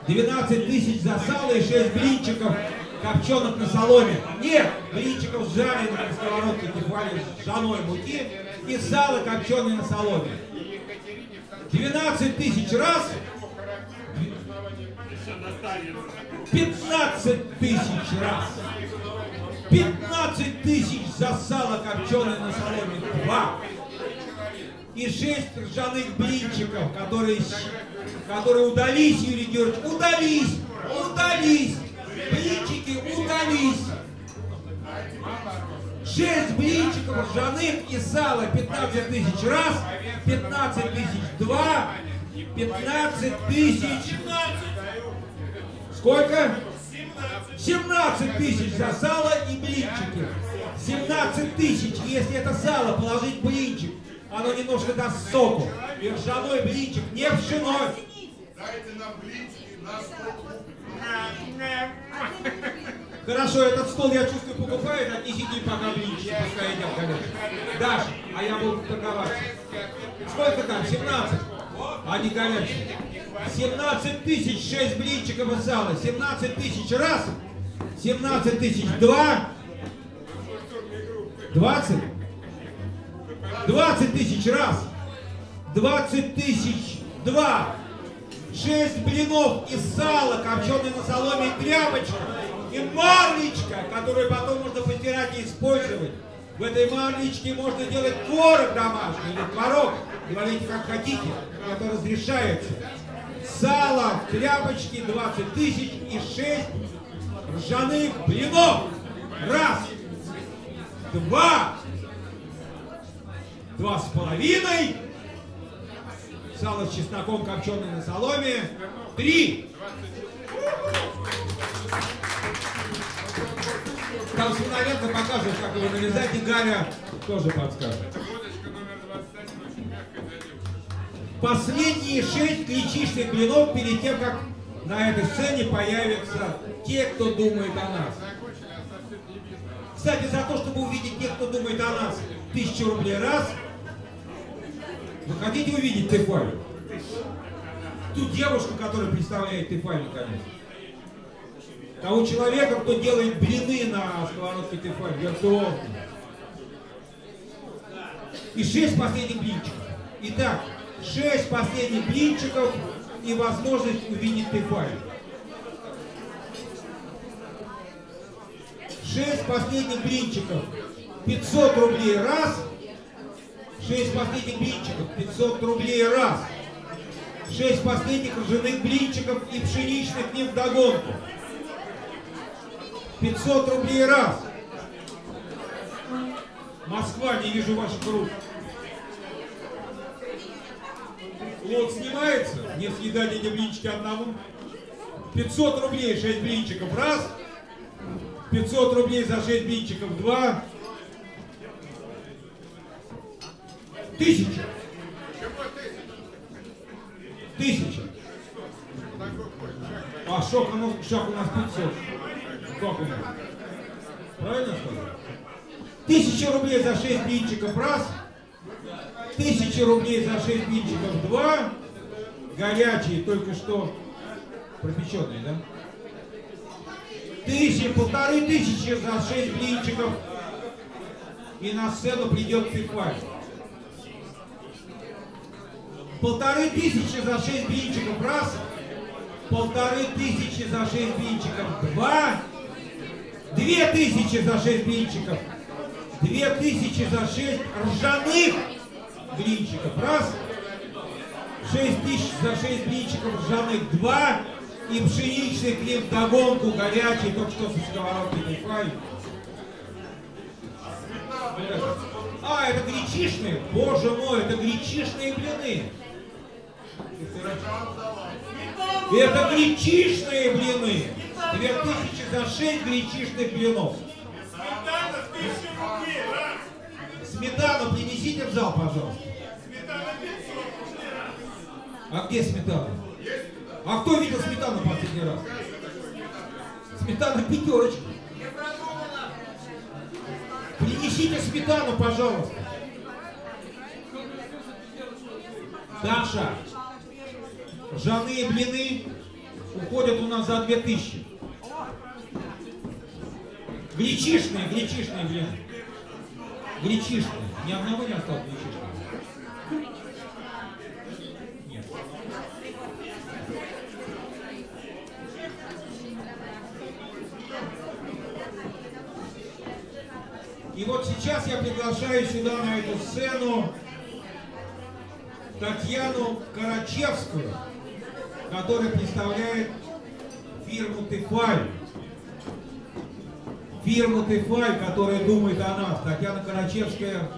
12 тысяч за сало и 6 блинчиков копченых на соломе. Нет, блинчиков жареных на сковородке кефали ржаной муки и сало копченое на соломе. 12 тысяч раз, 15 тысяч раз. 15 тысяч за сало копченое на соломе. Два. И шесть ржаных блинчиков, которые, которые удались, Юрий Георгиевич, удались, удались. Блинчики удались. Шесть блинчиков ржаных и сало 15 тысяч раз, 15 тысяч два, 15 тысяч. Сколько? 17 тысяч за сало и блинчики. 17 тысяч, если это сало положить блинчик, оно немножко даст соку. И ржаной блинчик не пшеной. Дайте нам блинчики на стол. Хорошо, этот стол, я чувствую, покупает, отнесите им пока блинчики, пускай едят горячие. Даш, а я буду торговаться. Сколько там? 17? Они горячие. 17 тысяч, 6 блинчиков и сала. 17 тысяч раз, 17 тысяч два, 20? 20 тысяч раз, 20 тысяч два, 6 блинов из сала, копченой на соломе и и марлечка, которую потом можно постирать и использовать. В этой марлечке можно делать творог домашний или творог, говорите как хотите, это разрешается. Сало в тряпочке 20 тысяч и 6 ржаных блинов. Раз, два, два с половиной, сало с чесноком, копченое на соломе. Три. Там свиномятно показывают, как его нарезать, и Галя тоже подскажет. Последние шесть кличичных блинов перед тем, как на этой сцене появятся те, кто думает о нас. Кстати, за то, чтобы увидеть тех, кто думает о нас, тысячу рублей раз. Вы хотите увидеть Тефалю? Ту девушку, которая представляет Тефалю, конечно. Того человека, кто делает блины на сковородке Тефаль, виртуозно. И шесть последних блинчиков. Итак, шесть последних блинчиков и возможность увидеть Тефаль. Шесть последних блинчиков. 500 рублей раз. Шесть последних блинчиков. 500 рублей раз. Шесть последних ржаных блинчиков и пшеничных не вдогонку. 500 рублей раз. Москва, не вижу ваших рук. Лот снимается, не съедание, не блинчики одному. 500 рублей 6 блинчиков раз. 500 рублей за 6 блинчиков два. Тысяча. Тысяча. А шок, шаг у нас 500. Нас? Правильно сказал? Тысяча рублей за 6 блинчиков раз. Тысяча рублей за 6 блинчиков два. Горячие, только что пропеченные, да? Тысяча, полторы тысячи за 6 блинчиков. И на сцену придет Пифаль. Полторы тысячи за 6 блинчиков раз. Полторы тысячи за 6 блинчиков два. Две тысячи за 6 блинчиков. Две тысячи за 6 ржаных блинчиков. Раз. Шесть тысяч за 6 блинчиков ржаных. Два. И пшеничный хлеб догонку горячий, только что со сковородки Тефаль. А, это гречишные? Боже мой, это гречишные блины. Это гречишные блины. Две тысячи за шесть гречишных блинов. Сметану принесите в зал, пожалуйста. А где сметана? А кто видел сметану последний раз? Сметана пятерочка. Принесите сметану, пожалуйста. Даша, ржаные блины уходят у нас за 2000. Гречишные, гречишные блины. Гречишные. Ни одного не осталось гречишного. Нет. И вот сейчас я приглашаю сюда на эту сцену Татьяну Карачевскую, которая представляет фирму Тефаль. Фирму Тефаль, которая думает о нас. Татьяна Карачевская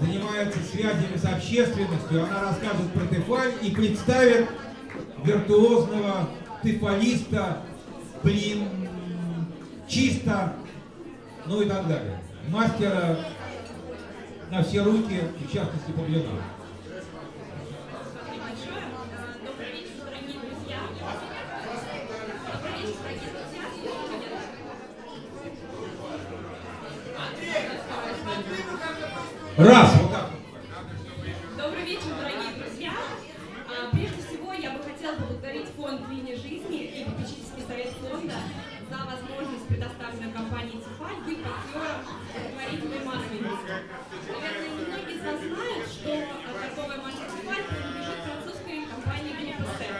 занимается связями с общественностью. Она расскажет про Тефаль и представит виртуозного тефалиста, блин, чисто, ну и так далее. Мастера на все руки, в частности по блинам. Раз, вот так. Добрый вечер, дорогие друзья. А, Прежде всего, я бы хотела поблагодарить фонд «Линия жизни» и попечительский совет фонда за возможность, предоставленную компанией «Тифаль», быть актером благотворительной масленицы. Наверное, немногие из вас знают, что а, торговая марка «Тифаль» принадлежит французской компании «Группа Степ».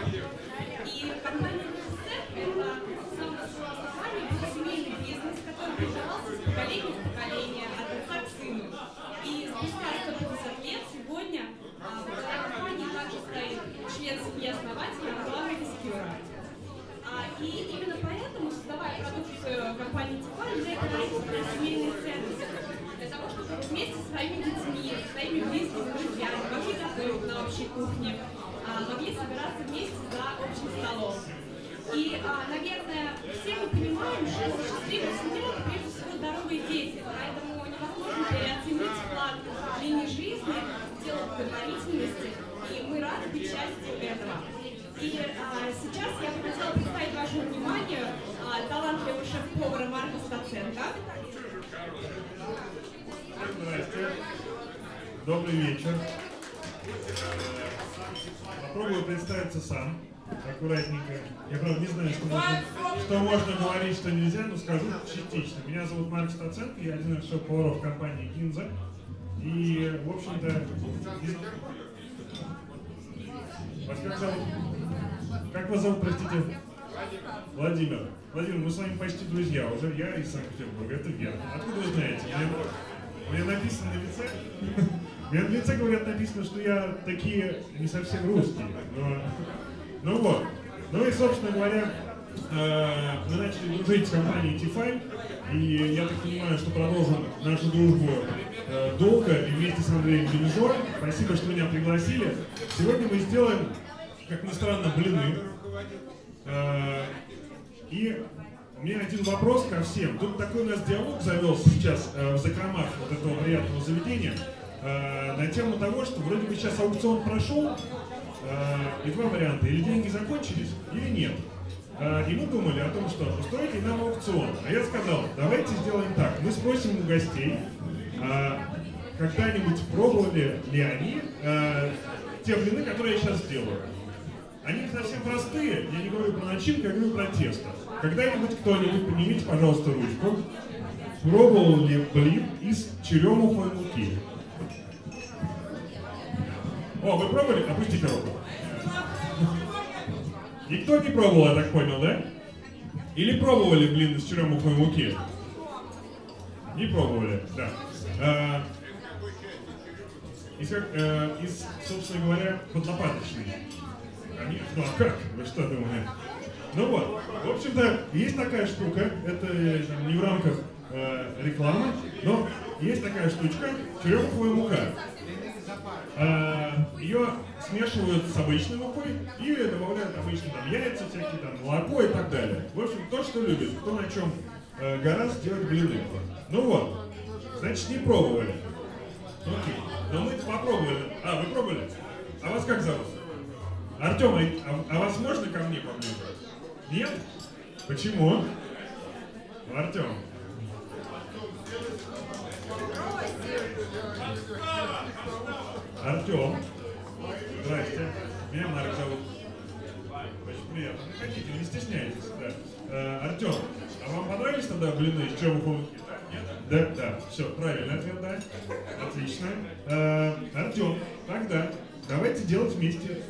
И компания «Группа Степ» — это с самого своего основания был семейный бизнес, который передавался из поколения в поколение, от отца к сыну. И спустя 150 лет сегодня а, в этой компании также стоит член семьи основателя Антуана Каскюра. А, и именно поэтому, создавая продукцию компании Тифаль, мы опираемся на семейные ценности. Для того, чтобы вместе со своими детьми, своими близкими друзьями могли готовить на общей кухне, а, могли собираться вместе за общим столом. И, а, наверное, все мы понимаем, что счастливая семья это прежде всего здоровые дети, поэтому невозможно переоценить вклад длины жизни, дело благотворительности, и мы рады быть частью этого. И а, сейчас я бы хотела представить вашему вниманию а, талантливого шеф-повара Марка Стаценко. Здрасте. Добрый вечер. Попробую представиться сам, аккуратненько. Я, правда, не знаю, что можно, что можно говорить, что нельзя, но скажу частично. Меня зовут Марк Стаценко, я один из шеф-поваров компании «Гинза». И, в общем-то, вас как зовут? Как вас зовут, простите? Владимир. Владимир, мы с вами почти друзья. Уже я из Санкт-Петербурга. Это верно. Откуда вы знаете? У меня написано на лице. Меня на лице, говорят, написано, что я такие не совсем русские. Но, ну вот. Ну и, собственно говоря, э, мы начали дружить с компанией T5. И я так понимаю, что продолжим нашу дружбу э, долго и вместе с Андреем Бележо. Спасибо, что меня пригласили. Сегодня мы сделаем, как ни странно, блины. Э, И у меня один вопрос ко всем. Тут такой у нас диалог завелся сейчас в закромах вот этого приятного заведения э, на тему того, что вроде бы сейчас аукцион прошел, э, и два варианта. Или деньги закончились, или нет. Э, И мы думали о том, что устроить ли нам аукцион. А я сказал, давайте сделаем так. Мы спросим у гостей, э, когда-нибудь пробовали ли они э, те блины, которые я сейчас делаю. Они совсем простые, я не говорю про начинку, я говорю про тесто. Когда-нибудь кто-нибудь, поднимите, пожалуйста, ручку, пробовал ли блин из черемуховой муки? О, вы пробовали? Опустите руку. Никто не пробовал, я так понял, да? Или пробовали блин из черемуховой муки? Не пробовали, да. А, из, э, из, собственно говоря, подлопаточной. Они, ну а как? Вы что думали? Ну вот, в общем-то, есть такая штука, это не в рамках э, рекламы, но есть такая штучка, черемуховая мука. А, ее смешивают с обычной мукой и добавляют обычно там яйца всякие, там молоко и так далее. В общем, то, что любит, кто на чем э, гораздо делать блины. Ну вот, значит, не пробовали. Окей, но мы попробовали. А, вы пробовали? А вас как зовут? Артем, а, а вас можно ко мне поближе? Нет? Почему? Артем. Артем. Здрасте. Меня Марк зовут. Очень приятно. Заходите, не стесняйтесь. Да. Э, Артем, а вам понравились тогда блины из червуховки? Нет? Да, да. Все, правильный ответ, да. Отлично. Э, Артем, тогда давайте делать вместе.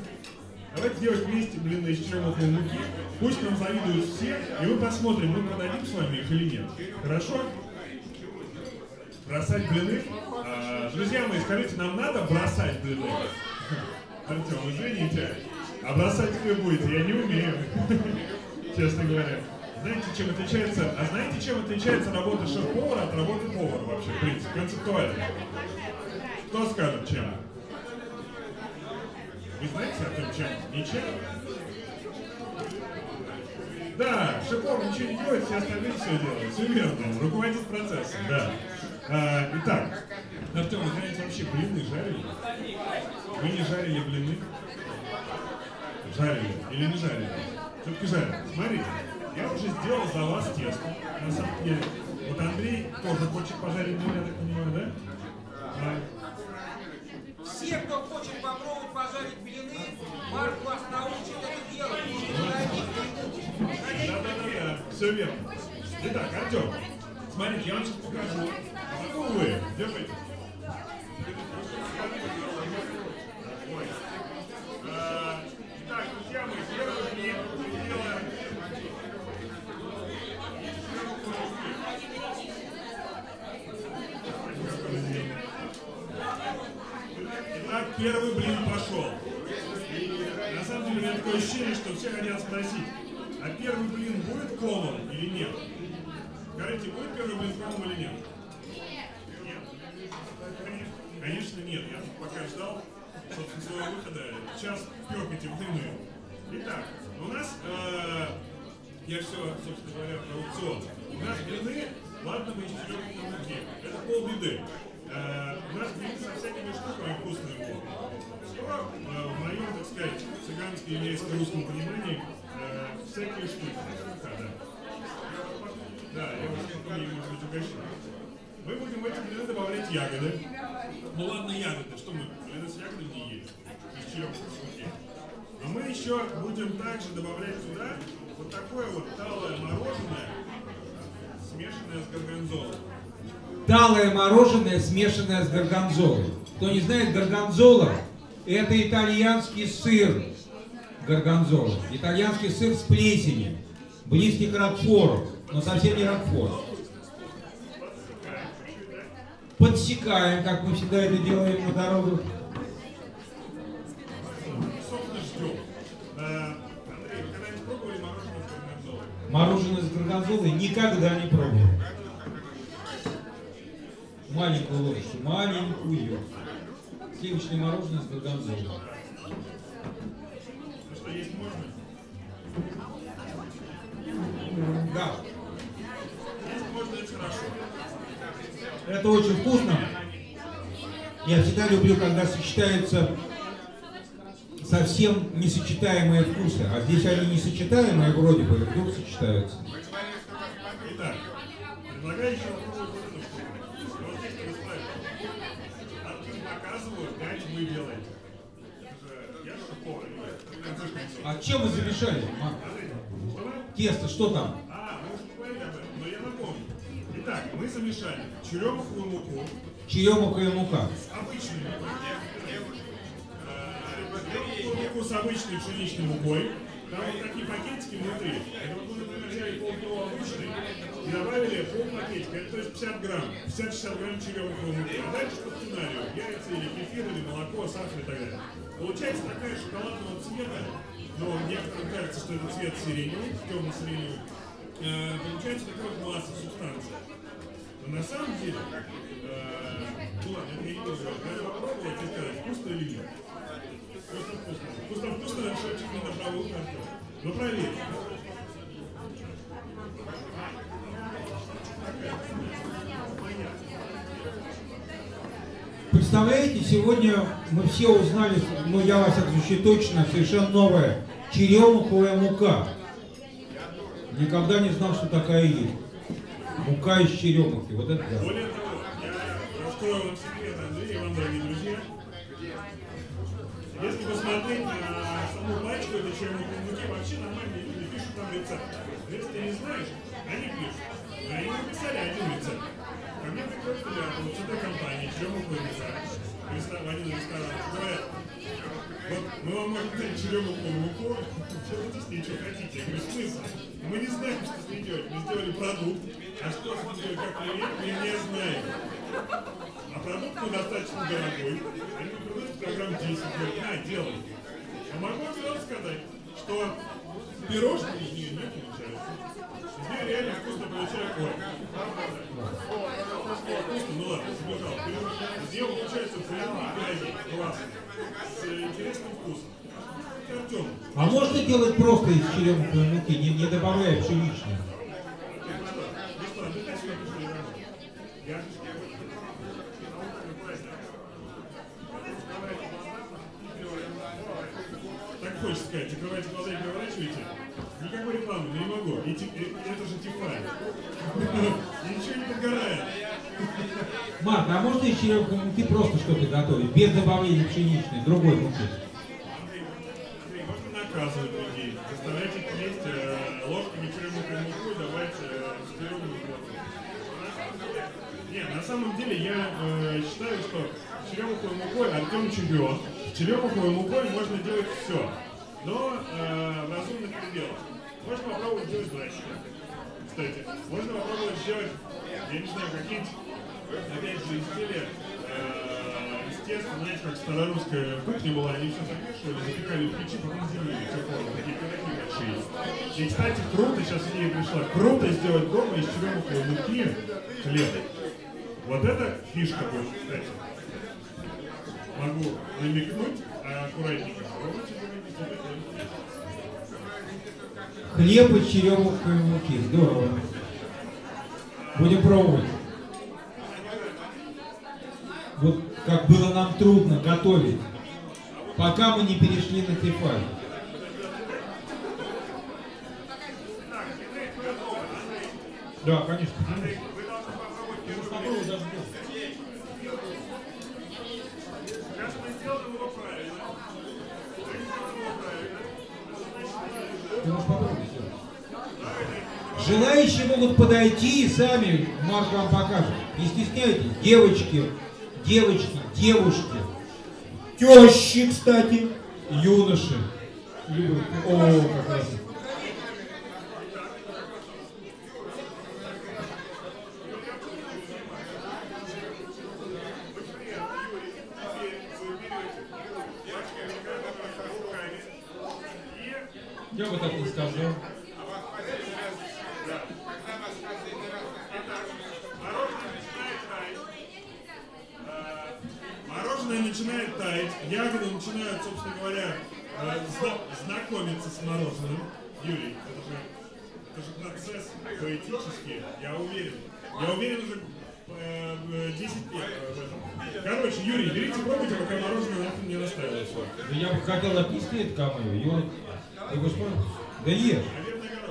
Давайте делать вместе блины из червуховой муки. Пусть нам завидуют все, и мы посмотрим, мы продадим с вами их или нет. Хорошо? Бросать блины? А, друзья мои, скажите, нам надо бросать блины? Артем, извините. А бросать вы будете? Я не умею. Честно говоря. Знаете, чем отличается? А знаете, чем отличается работа шеф-повара от работы повара вообще, в принципе, концептуально? Кто скажет, чем? Вы знаете, Артем, чем? Ничем? Да, шеф-повар ничего не делает, все остальные все делают. Все верно, руководит процессом, да. А, итак, Артем, вы знаете, вообще блины жарили? Вы не жарили блины? Жарили или не жарили? Все-таки жарили. Смотрите, я уже сделал за вас тесто. На самом деле, вот Андрей тоже хочет пожарить блины, я так понимаю, да? А, Все, кто хочет попробовать пожарить блины, Марк вас научит это делать. Да-да-да, все верно. Итак, Артем, смотрите, я вам сейчас покажу. А потом вы, держите. Итак, друзья мои. Итак, первый блин пошел. На самом деле у меня такое ощущение, что все хотят спросить, а первый блин будет комом или нет? Скажите, будет первый комом или нет? Нет. Конечно, нет. Я тут пока ждал, собственно, своего выхода. Сейчас пек эти блины. Итак, у нас, э, я все, собственно говоря, про аукцион. У нас блины, ладно, мы из четырех муки. Это полбеды. Э, у нас блины со всякими штуками вкусными. Что э, в моем, так сказать, цыганском еврейско-русском понимании э, всякие штуки. Да, да. Да, я может быть. Мы будем в эти блины добавлять ягоды. Ну ладно, ягоды, что мы блины с ягодами не ели? Из муки. А мы еще будем также добавлять сюда вот такое вот талое мороженое, смешанное с горгонзолой. Талое мороженое, смешанное с горгонзолой. Кто не знает, горгонзола – это итальянский сыр горгонзола. Итальянский сыр с плесенью, близкий к ракфору, но совсем не ракфор. Подсекаем, как мы всегда это делаем на пробовали мороженое с горгонзолой? Никогда не пробовал. Маленькую ложечку, маленькую. Сливочное мороженое с горгонзолой. Ну? Да, это очень вкусно. Я всегда люблю, когда сочетаются совсем несочетаемые вкусы. А здесь они несочетаемые вроде бы, и вдруг сочетаются. Итак, предлагаю еще вот здесь я же повар, А чем вы замешали? Тесто, что там? Итак, мы замешали черемуховую муку, Черемуха и мука. обычную муку, черемуховую муку с обычной пшеничной мукой. Там вот такие пакетики внутри. Это вот мы, например, взяли полкило обычной и добавили пол пакетика, это то есть 50 грамм, 50-60 грамм черемуховой муки. А дальше по сценарию яйца или кефир, или молоко, сахар и так далее. Получается такая шоколадного цвета, но некоторым кажется, что это цвет сиреневый, темно-сиреневый. Э, получается такая вот масса, субстанция. Но на самом деле, э, ладно, это я не буду говорить, надо попробовать и сказать, вкусно или нет. Вкусно, вкусно. Вкусно, вкусно, шепчик на правую карту. Но проверь. Представляете, сегодня мы все узнали, ну я всяком случае точно, совершенно новое. Черемуховая мука. Никогда не знал, что такая есть. Мука из черемухи. Вот это да. Более того, я раскрою вам секрет, Андрей вам, дорогие друзья. Если посмотреть на саму пачку этой черемуховой муки, вообще нормальные люди пишут там рецепт. Если ты не знаешь, они пишут. Они написали один рецепт. Ко мне приходит ребята, вот с этой компании, черемуховая мука, в один ресторан, говорят, вот мы вам можем дать черемуховую муку, делайте с ней что хотите. Я говорю, смысл? Мы не знаем, что с ней делать. Мы сделали продукт, а что с ней делать, как проверить, мы не знаем. А продукт ну, достаточно дорогой. Они продают килограмм 10, говорят, на, делай. А могу вам сказать, что пирожки из нее не получается. Из нее реально вкусно получается. Ой, вкусно, ну ладно, забежал. Из нее получается прямо пироги, классно, с интересным вкусом. А можно делать просто из черемуховой муки, не, не добавляя пшеничной? Так хочется сказать, закрывайте глаза и переворачивайте. Никакой рекламы, но не могу. И и- это же тифай. Ничего не подгорает. Марк, а можно из черемуховой муки просто что-то готовить, без добавления пшеничной, другой муки? Наказывать людей. Заставлять их есть э, ложками черемуховой муку и давать э, спереду Нет, на самом деле я э, считаю, что черемуховой мукой Артем чемпион. Черемуховой мукой можно делать все, но э, в разумных пределах. Можно попробовать сделать зайчика. Кстати, можно попробовать сделать, я не знаю, какие-нибудь, опять же, изделия, э, естественно, знаете, как старорусская кухня была, они все замешивали, запекали в печи, потом делили формы, такие пироги большие. И, кстати, круто, сейчас идея пришла, круто сделать дома из черемуховой муки хлеб. Вот это фишка будет, кстати. Могу намекнуть, а аккуратненько Хлеб из черемуховой муки. Здорово. Будем пробовать. Вот как было нам трудно готовить, пока мы не перешли на тефаль. Да, конечно. Желающие могут подойти и сами Марк вам покажет. Не стесняйтесь. Девочки, девочки, девушки. Тещи, кстати. Юноши. О, как раз. Я бы так не сказал. Мороженое начинает таять, ягоды начинают, собственно говоря, э, зна- знакомиться с мороженым. Юрий, это же, это же процесс поэтический, я уверен. Я уверен уже э, э, 10 лет в этом. Короче, Юрий, берите, пробуйте, пока мороженое нахрен не растаяло всё. Да я бы это кому Юра, ты пробовать? Да ешь.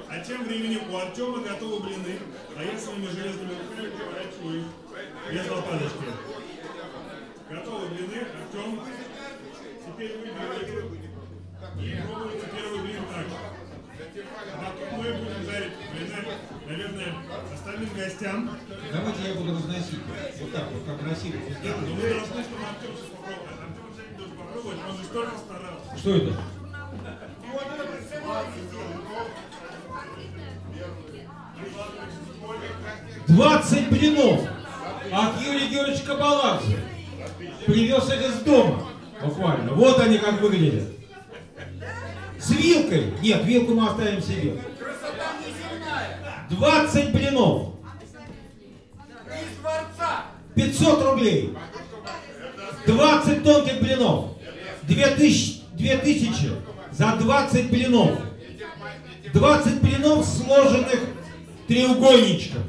А тем временем у Артема готовы блины, а я своими железными руками поворачиваю их без лопаточки. Готовы блины, Артем. Теперь вы берете и пробуете первый блин так. А потом мы будем жарить блины, наверное, остальным гостям. Давайте я буду разносить. Вот так вот, как красиво. Да, но мы должны, чтобы Артем попробовать, он же столько старался. Что это? 20 блинов от Юрия Георгиевича Кабаладзе. Привез их из дома. Буквально. Вот они как выглядят. С вилкой. Нет, вилку мы оставим себе. 20 блинов. Из дворца. 500 рублей. 20 тонких блинов. 2000, 2000 за 20 блинов. 20 блинов, сложенных треугольничком.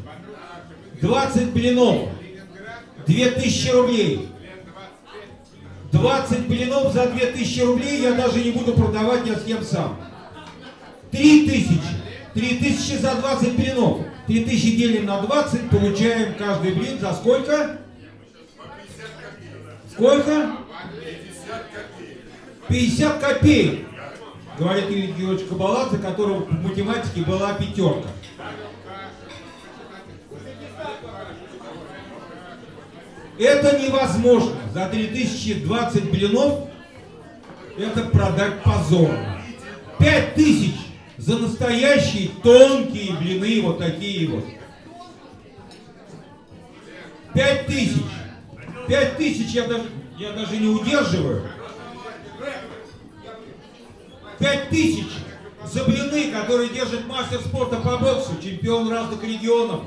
20 блинов. 2000 рублей. 20 блинов за 2000 рублей я даже не буду продавать, я съем сам. 3000. 3000 за 20 блинов. 3000 делим на 20, получаем каждый блин за сколько? Сколько? 50 копеек. Говорит Юрий Георгиевич Кабаладзе, которого в математике была пятерка. Это невозможно. За 3020 блинов это продать позорно. 5000 за настоящие тонкие блины, вот такие вот. 5000. 5000 я даже, я даже не удерживаю. 5000 за блины, которые держит мастер спорта по боксу, чемпион разных регионов,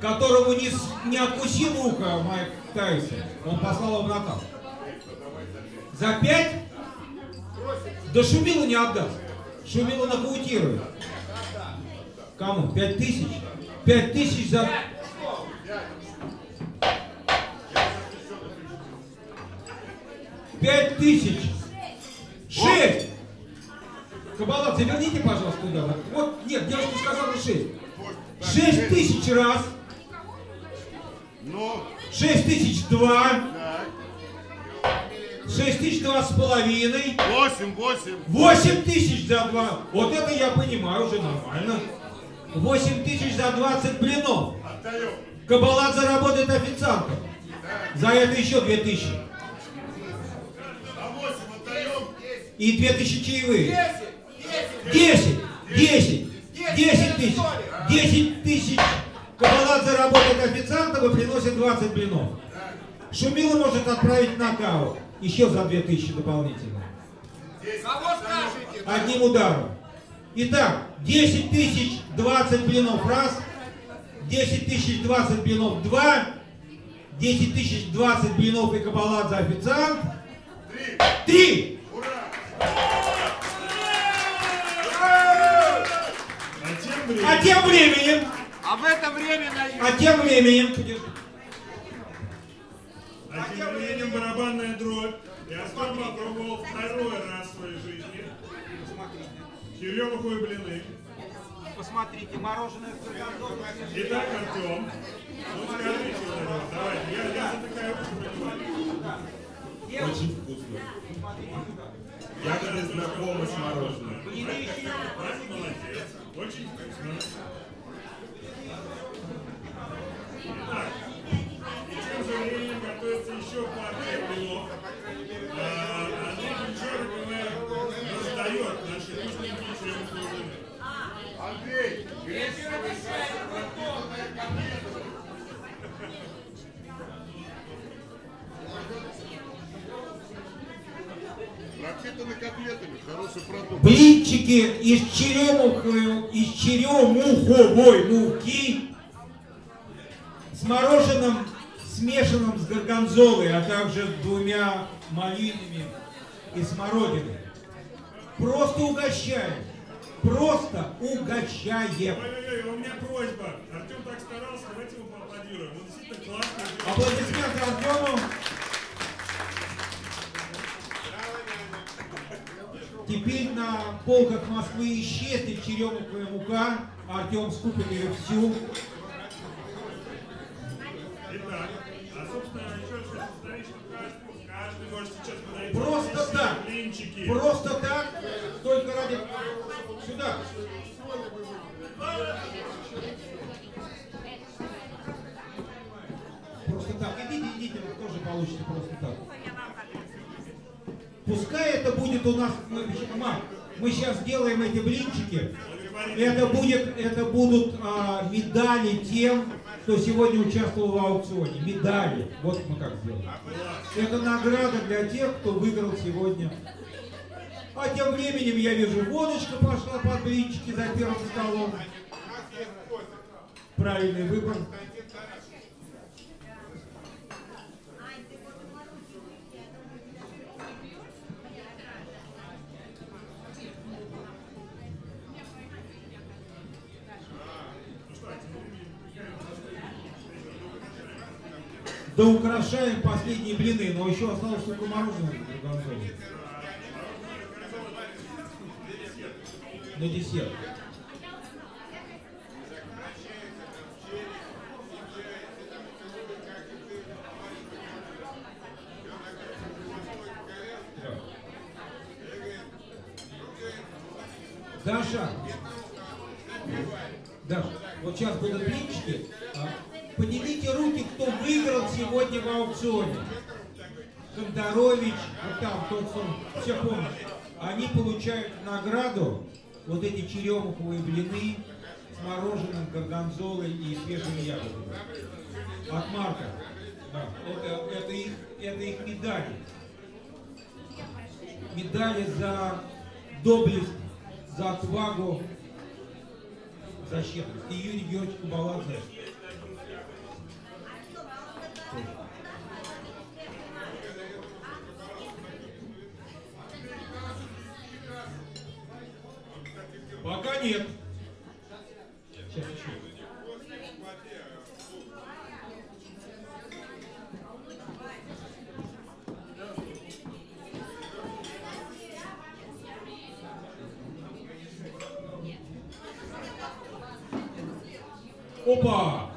которому не, не откусил ухо Майк Тайсон. Он послал его в нокаут. За 5? Да Шумила не отдаст. Шумила нокаутирует. Кому? 5 тысяч? 5 тысяч за... Пять тысяч! Шесть! Кабалат, заверните, пожалуйста, туда. Вот, Вот, нет, девушка сказала шесть. Шесть тысяч раз. Шесть тысяч два. Шесть тысяч два с половиной. Восемь, восемь. Восемь тысяч за два. Вот это я понимаю, уже нормально. Восемь тысяч за 20 блинов. Кабалат заработает официантом. За это еще две тысячи. И две тысячи чаевые. Десять, десять, десять тысяч, десять тысяч. Кабалат заработает официантом и приносит 20 блинов. Шумила может отправить на каву. Еще за две тысячи дополнительно. Одним ударом. Итак, 10 тысяч 20 блинов раз, 10 тысяч 20 блинов 2, 10 тысяч 20 блинов и кабалат за официант. Три! А тем временем... А тем временем, А в это время на а тем временем, А тем временем барабанная дробь. И Артем попробовал второй раз в своей жизни. Черемуховые блины. Посмотрите, мороженое в горгонзоле. Итак, Артем, ну это вот, давайте, я, я затыкаю уши. Очень вкусно. Ягоды знакомы с мороженым. Молодец, очень вкусно. Так, тем же временем еще партия блинов. А, Андрей раздает наши вкусненькие черемуховые блины. Андрей, На котлетами, хороший продукт. блинчики из черемуховой, из черемуховой муки с мороженым, смешанным с горгонзолой, а также двумя малинами и смородиной. Просто угощаем. Просто угощаем. Ой-ой-ой, у меня просьба. Артем так старался, давайте ему поаплодируем. Он действительно классный. Аплодисменты Артему. Теперь на полках Москвы исчезнет черемуховая мука. Артем скупит ее всю. Итак, а собственно еще раз хочу повторить, что каждый, каждый может сейчас подарить Просто так. блинчики. Просто так, только ради... Сюда. Просто так. Идите, идите, вы тоже получите просто так. Пускай это будет у нас, мы, Марк, мы сейчас сделаем эти блинчики. Это будет, это будут а, медали тем, кто сегодня участвовал в аукционе. Медали. Вот мы как сделаем. Это награда для тех, кто выиграл сегодня. А тем временем я вижу, водочка пошла под блинчики за первым столом. Правильный выбор. Да украшаем последние блины, но еще осталось только мороженое горгонзоле. На десерт. Даша, Даша, вот сейчас будут блинчики. а, Поднимите руки, кто выиграл сегодня в аукционе. Кондарович, вот там, тот, кто все помнят. Они получают награду, вот эти черемуховые блины с мороженым, горгонзолой и свежими ягодами. От Марка. Да, это, это, их, это их медали. Медали за доблесть, за отвагу, за щедрость. И Юрий Георгиевич Кабаладзе. Пока нет. Опа!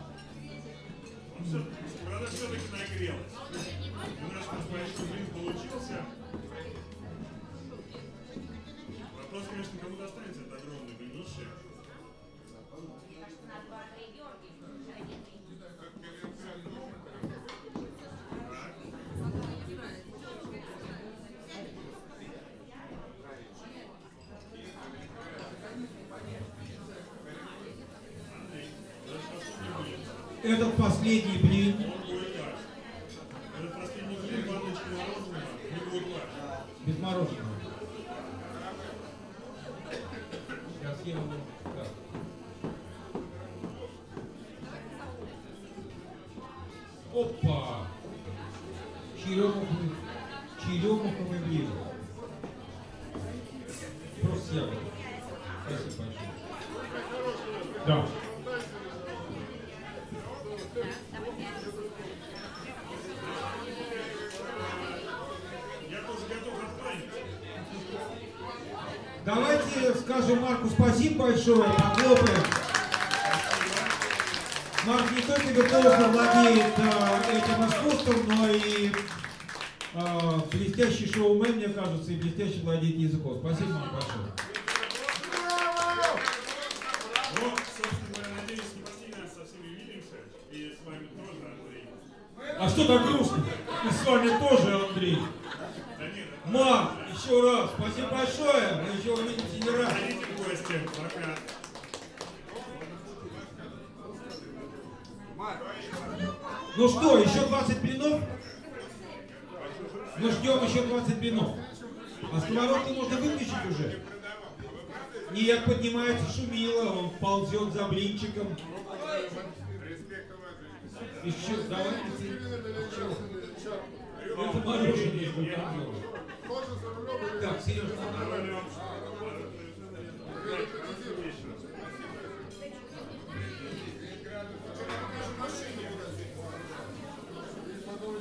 Искусством, но и а, блестящий шоумен, мне кажется, и блестяще владеет языком. Спасибо, Марк, большое. Ну, собственно надеюсь, не последний раз со всеми увидимся. И с вами тоже, Андрей. А что так грустно? И с вами тоже, Андрей. Марк, еще раз, спасибо большое. Мы еще увидимся не раз. Ходите в гости. Пока. Ну что, еще 20 блинов? Мы ждем еще 20 блинов. А сковородку можно выключить уже. Нет, поднимается шумило, он ползет за блинчиком. Еще, давайте. Это мороженое. Так, Сережа, Сереж,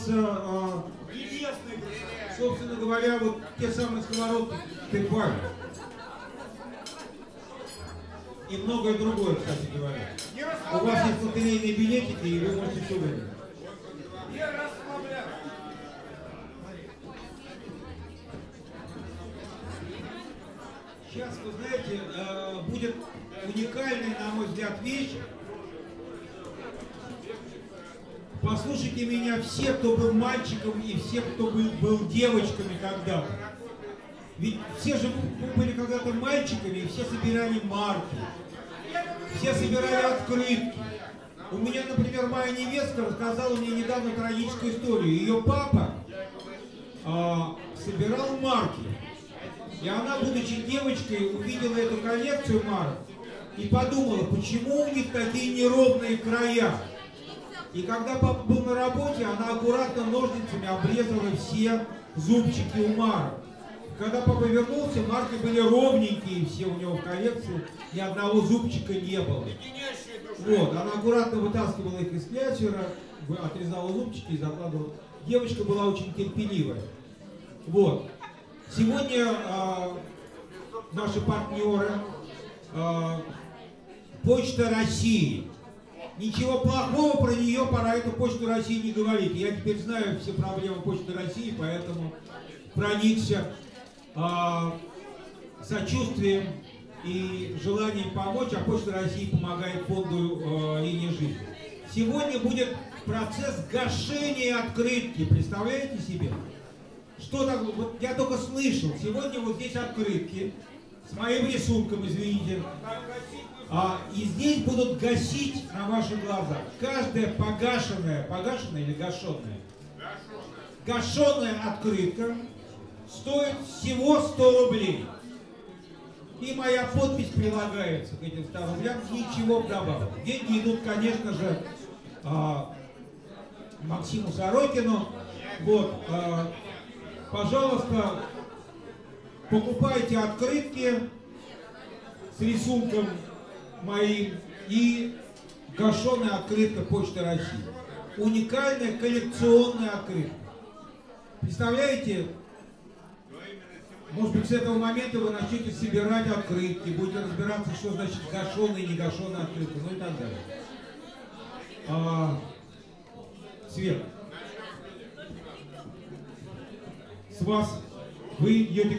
разыгрываться, а, собственно говоря, вот те самые сковородки Тефаль. И многое другое, кстати говоря. У вас есть лотерейные билетики, и вы можете все выиграть. Сейчас, вы знаете, э, будет уникальная, на мой взгляд, вещь. Послушайте меня все, кто был мальчиком, и все, кто был, был девочками когда-то. Ведь все же были когда-то мальчиками, и все собирали марки. Все собирали открытки. У меня, например, моя невестка рассказала мне недавно трагическую историю. Ее папа а, собирал марки. И она, будучи девочкой, увидела эту коллекцию марок и подумала, почему у них такие неровные края. И когда папа был на работе, она аккуратно ножницами обрезала все зубчики у марок. Когда папа вернулся, марки были ровненькие все у него в коллекции, ни одного зубчика не было. Вот, она аккуратно вытаскивала их из клясера, вы- отрезала зубчики и закладывала. Девочка была очень терпеливая. Вот. Сегодня а, наши партнеры а, Почта России. Ничего плохого про нее про эту Почту России не говорить. Я теперь знаю все проблемы Почты России, поэтому проникся а, сочувствием и желанием помочь, а Почта России помогает фонду э, линии жизни. Сегодня будет процесс гашения открытки, представляете себе? Что так, вот я только слышал, сегодня вот здесь открытки с моим рисунком, извините. А, и здесь будут гасить на ваших глазах. Каждая погашенная, погашенная или гашенная? Гашенная открытка стоит всего 100 рублей. И моя подпись прилагается к этим 100 рублям, ничего вдобавок. Деньги идут, конечно же, а, Максиму Сорокину. Вот, а, пожалуйста, покупайте открытки с рисунком моим и гашеная открытка Почты России. Уникальная коллекционная открытка. Представляете, Может быть, с этого момента вы начнете собирать открытки, будете разбираться, что значит гашеные и негашеные открытки, ну и так далее. А, Свет. С вас вы ее не.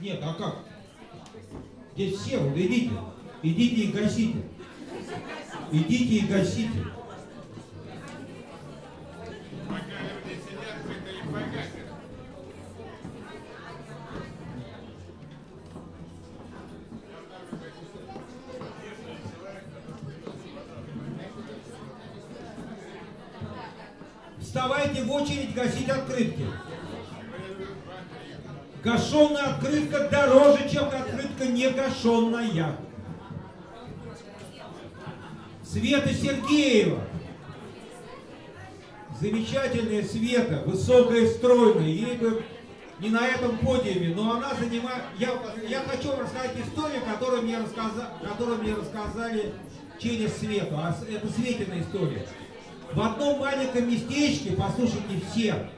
Нет, а как? Здесь все, вот идите. Идите и гасите. Идите и гасите. Вставайте в очередь гасить открытки. Гашенная открытка дороже, чем открытка не гашенная. Света Сергеева. Замечательная Света, высокая, стройная. Ей бы не на этом подиуме, но она занимает... Я, я хочу рассказать историю, которую мне, рассказа... которую мне рассказали через Свету. А это Светина история. В одном маленьком местечке, послушайте все,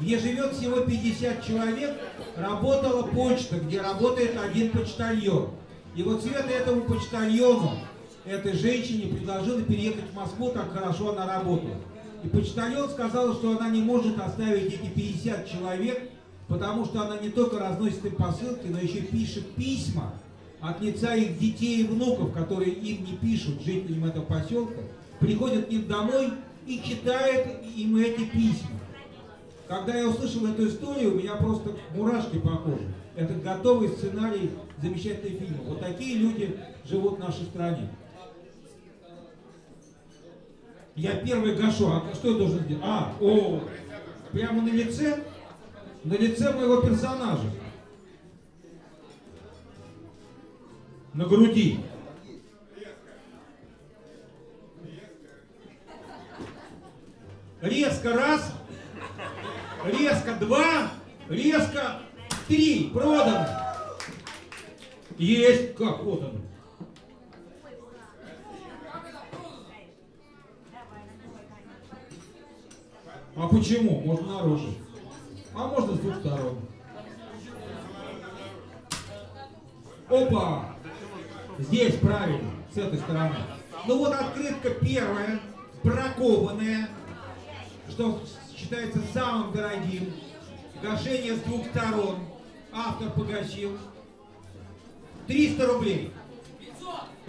где живет всего 50 человек, работала почта, где работает один почтальон. И вот Света этому почтальону, этой женщине, предложила переехать в Москву, так хорошо она работала. И почтальон сказал, что она не может оставить эти 50 человек, потому что она не только разносит им посылки, но еще пишет письма от лица их детей и внуков, которые им не пишут, жителям этого поселка, приходят к ним домой и читает им эти письма. Когда я услышал эту историю, у меня просто мурашки по коже. Это готовый сценарий замечательного фильма. Вот такие люди живут в нашей стране. Я первый гашу. А что я должен сделать? А, о, прямо на лице? На лице моего персонажа. На груди. Резко раз, резко два, резко три. Продано. Есть. Как продано? А почему? Можно наружу. А можно с двух сторон. Опа! Здесь правильно, с этой стороны. Ну вот открытка первая, бракованная, что считается самым дорогим. Гашение с двух сторон. Автор погасил. 300 рублей.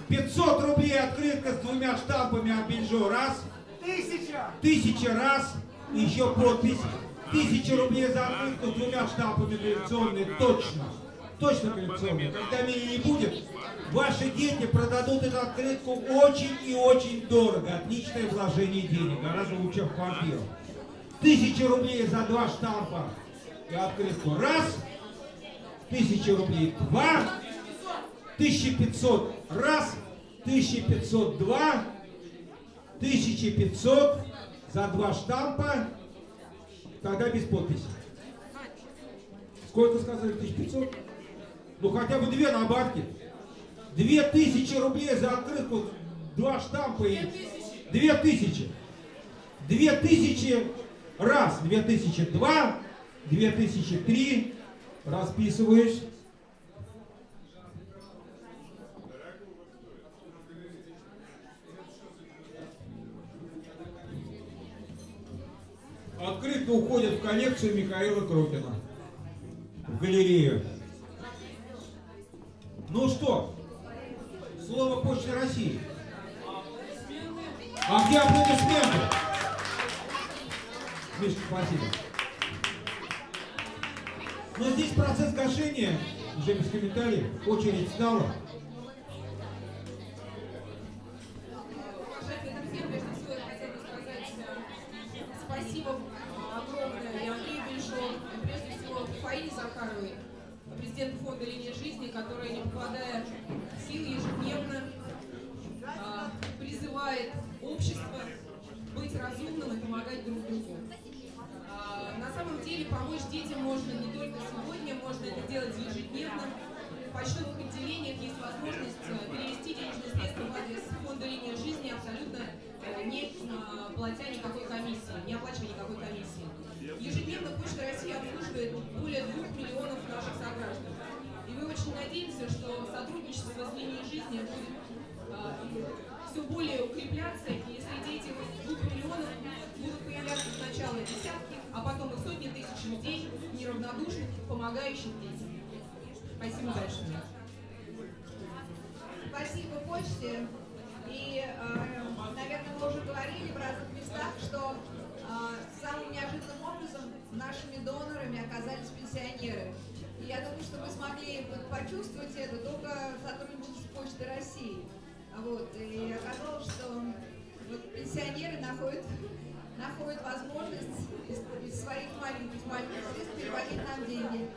500 рублей открытка с двумя штампами от Бельжо. Раз. Тысяча! Тысяча раз. Еще подпись. Тысяча рублей за открытку двумя штампами коллекционные. Точно. Точно коллекционные. Когда меня не будет, ваши дети продадут эту открытку очень и очень дорого. Отличное вложение денег. Гораздо лучше, в квартиру. Тысяча рублей за два штампа и открытку. Раз. Тысяча рублей. Два. 1500 раз, 1500 два, 1500 за два штампа, тогда без подписи. Сколько сказали? 1500? Ну хотя бы две добавки. 2000 рублей за открытку, два штампа и 2000. 2000 раз, 2002, 2003, расписываюсь. Открытка уходит в коллекцию Михаила Крокина. В галерею. Ну что, слово Почты России. А где аплодисменты? Мишка, спасибо. Но здесь процесс гашения, уже без комментариев, очередь стала. Президенту фонда «Линия жизни», которая, не покладая сил ежедневно, а, призывает общество быть разумным и помогать друг другу. А, На самом деле помочь детям можно не только сегодня, можно это делать ежедневно. В почтовых отделениях есть возможность э, перевести денежные средства в адрес фонда «Линия жизни» абсолютно не платя никакой комиссии, не оплачивая никакой комиссии. Ежедневно Почта России обслуживает более двух миллионов наших сограждан. И мы очень надеемся, что сотрудничество с линией жизни будет а, все более укрепляться, и среди этих двух миллионов будут появляться сначала десятки, а потом и сотни тысяч людей, неравнодушных, помогающих детям. Спасибо большое. Спасибо почте. И, э, наверное, мы уже говорили в разных местах, что самым неожиданным образом нашими донорами оказались пенсионеры. И я думаю, что мы смогли почувствовать это только сотрудничеством с Почтой России. Вот. И оказалось, что вот пенсионеры находят, находят возможность из, из своих маленьких средств переводить нам деньги.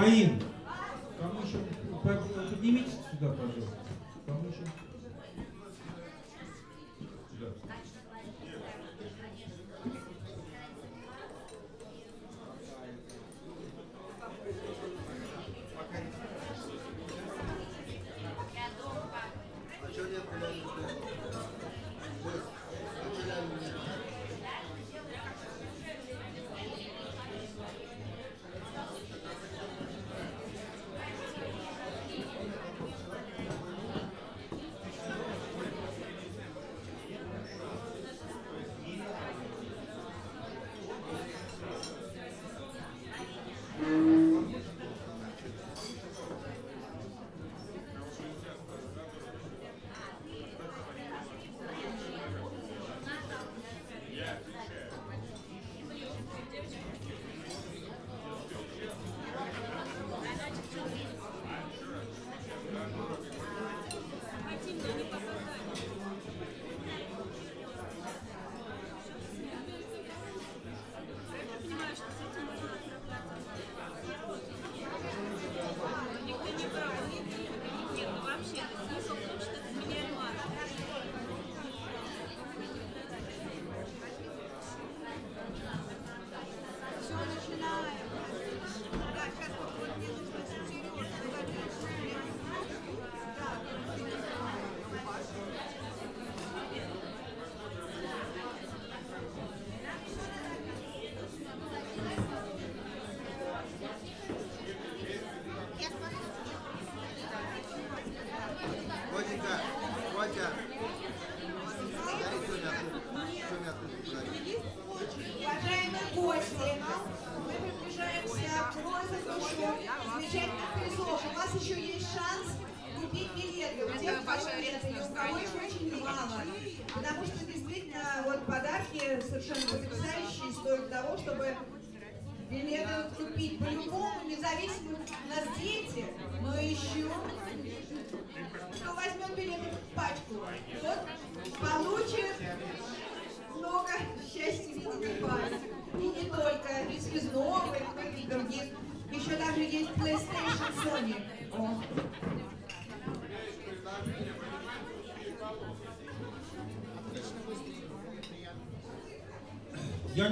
ainda.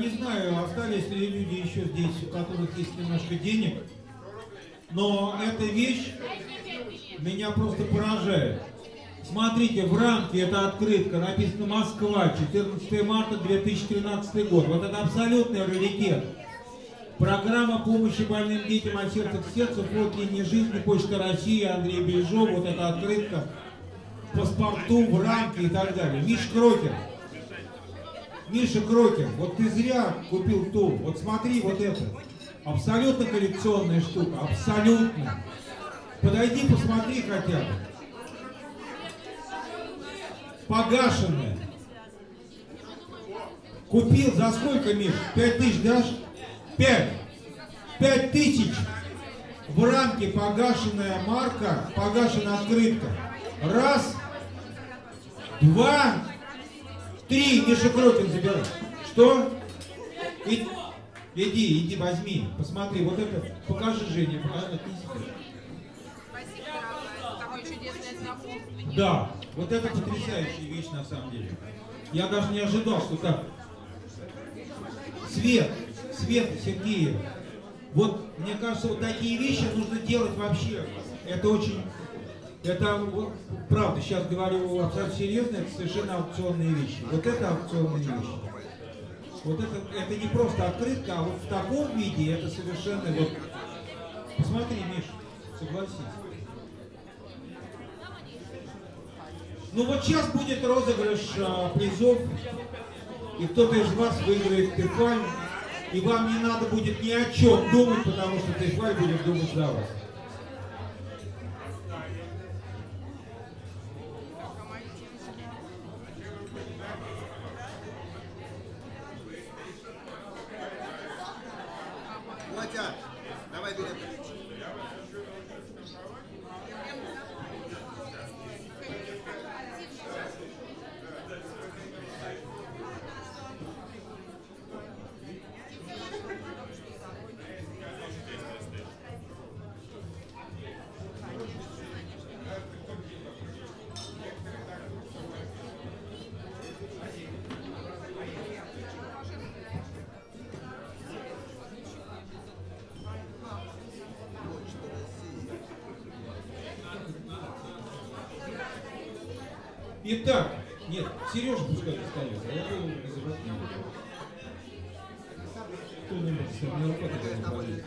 Не знаю, остались ли люди еще здесь, у которых есть немножко денег, но эта вещь меня просто поражает. Смотрите, в рамке эта открытка, написано Москва, 14 марта 2013 год. Вот это абсолютный раритет. Программа помощи больным детям от сердца к сердцу, фонд линии жизни, Почта России, Андрей Бельжов, вот эта открытка, паспорту, в рамке и так далее. Миш Крокер. Миша Крокер, вот ты зря купил ту. Вот смотри, вот это. Абсолютно коллекционная штука, абсолютно. Подойди, посмотри хотя бы. Погашенная. Купил за сколько, Миш? Пять тысяч дашь? Пять. Пять тысяч. В рамке погашенная марка, погашенная открытка. Раз, два, три. Миша Крокин забирай. Что? И- Иди, иди, возьми, посмотри, вот это, покажи Жене, покажи, отнеси. Да, вот это потрясающая вещь на самом деле. Я даже не ожидал, что так. Свет, Света Сергеева. Вот, мне кажется, вот такие вещи нужно делать вообще. Это очень, это правда, сейчас говорю абсолютно серьезно, это совершенно аукционные вещи. Вот это аукционные вещи. Вот это, это не просто открытка, а вот в таком виде это совершенно вот... Посмотри, Миш, согласись. Ну вот сейчас будет розыгрыш а, призов, и кто-то из вас выиграет Тефаль, и вам не надо будет ни о чем думать, потому что Тефаль будет думать за вас. Итак, нет, Сережа пускай достает, а я буду называть не буду. Кто-нибудь, если у меня рука такая не болит.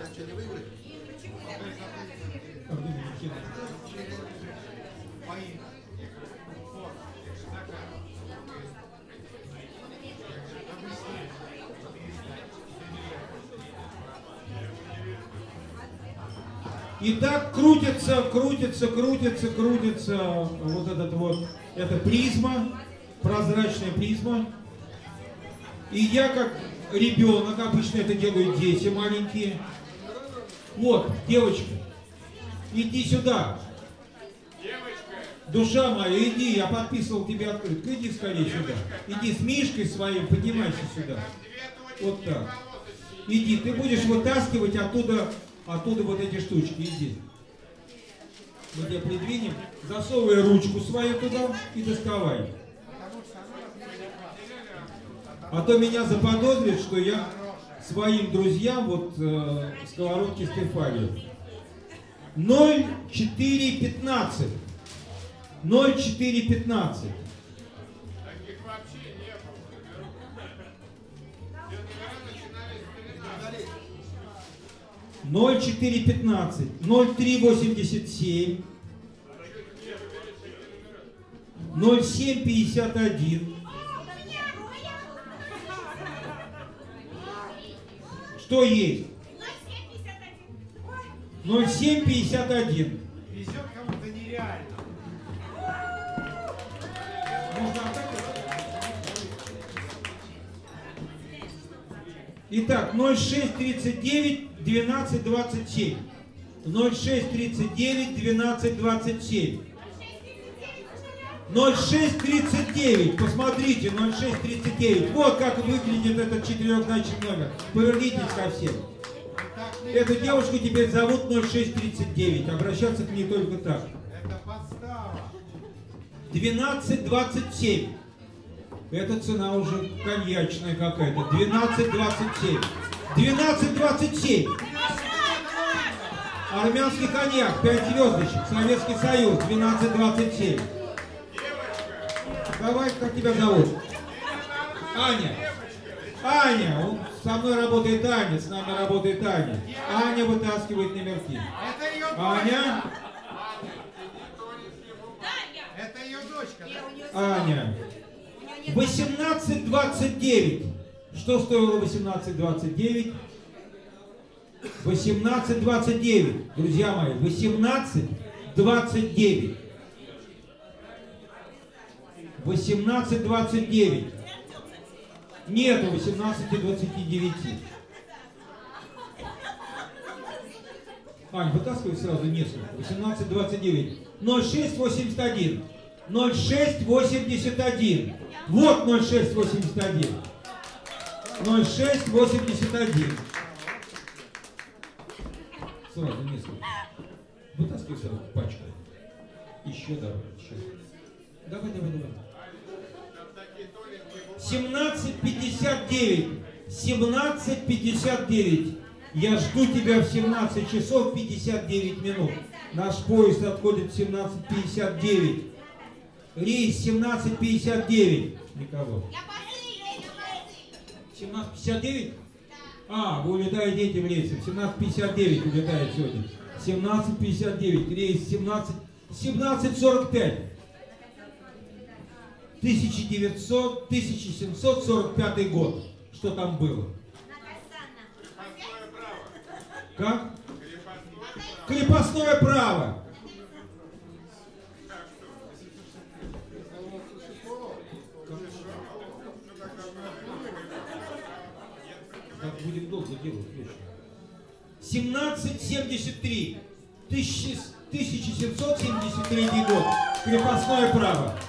И так крутится, крутится, крутится, крутится вот этот вот, это призма, прозрачная призма. И я как ребенок, обычно это делают дети маленькие. Вот, девочка, иди сюда. Душа моя, иди, я подписывал тебе открытку, иди скорее сюда. Иди с Мишкой своим, поднимайся сюда. Вот так. Иди, ты будешь вытаскивать оттуда, оттуда вот эти штучки, иди. Мы тебя придвинем, засовывай ручку свою туда и доставай. А то меня заподозрят, что я своим друзьям вот э, сковородки Стефанию. 0415. 0415. 0415, 0387, 0751. Что есть? 0751. Везет кому-то нереально. Итак, 0639 1227. 0639 1227. 0639, посмотрите, 0639. Вот как выглядит этот четырехзначный номер. Повернитесь ко всем. Эту девушку теперь зовут 0639. Обращаться к ней только так. Это подстава. 1227. Эта цена уже коньячная какая-то. 1227. 1227. Армянский коньяк, 5 звездочек. Советский Союз, 1227. Давай, как тебя зовут? Аня. Аня, он со мной работает Аня, с нами работает Аня. Аня вытаскивает номерки. Это ее дочка. Аня, Это ее дочка. Аня. 1829. Что стоило 1829? 1829. Друзья мои, 1829. 1829. Нету 1829. Ань, вытаскивай сразу несколько. 1829. 0681. 0681. Вот 0681. 0681. Сразу несколько. Вытаскивай сразу пачку. Еще давай, еще. Давай, давай, давай. 17.59. 17.59. Я жду тебя в 17 часов 59 минут. Наш поезд отходит в 17.59. Рейс 17.59. Никого. 17.59? А, вы улетаете этим рейсом. 17.59 улетает сегодня. 17.59. Рейс 17... 17.45. 1900, 1745 год. Что там было? Как? Крепостное право. Как будем долго делать вещи. 1773. 1773 год. Крепостное право.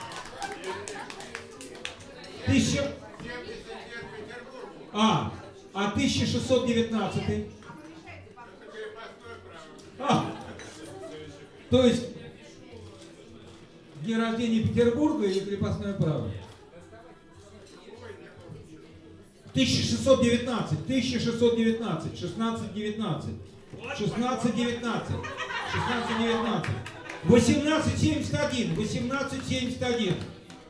Тысяча... А, а 1619? А, то есть день рождения Петербурга или крепостное право? 1619, 1619, 1619, 1619, 1619, 1871, 1871,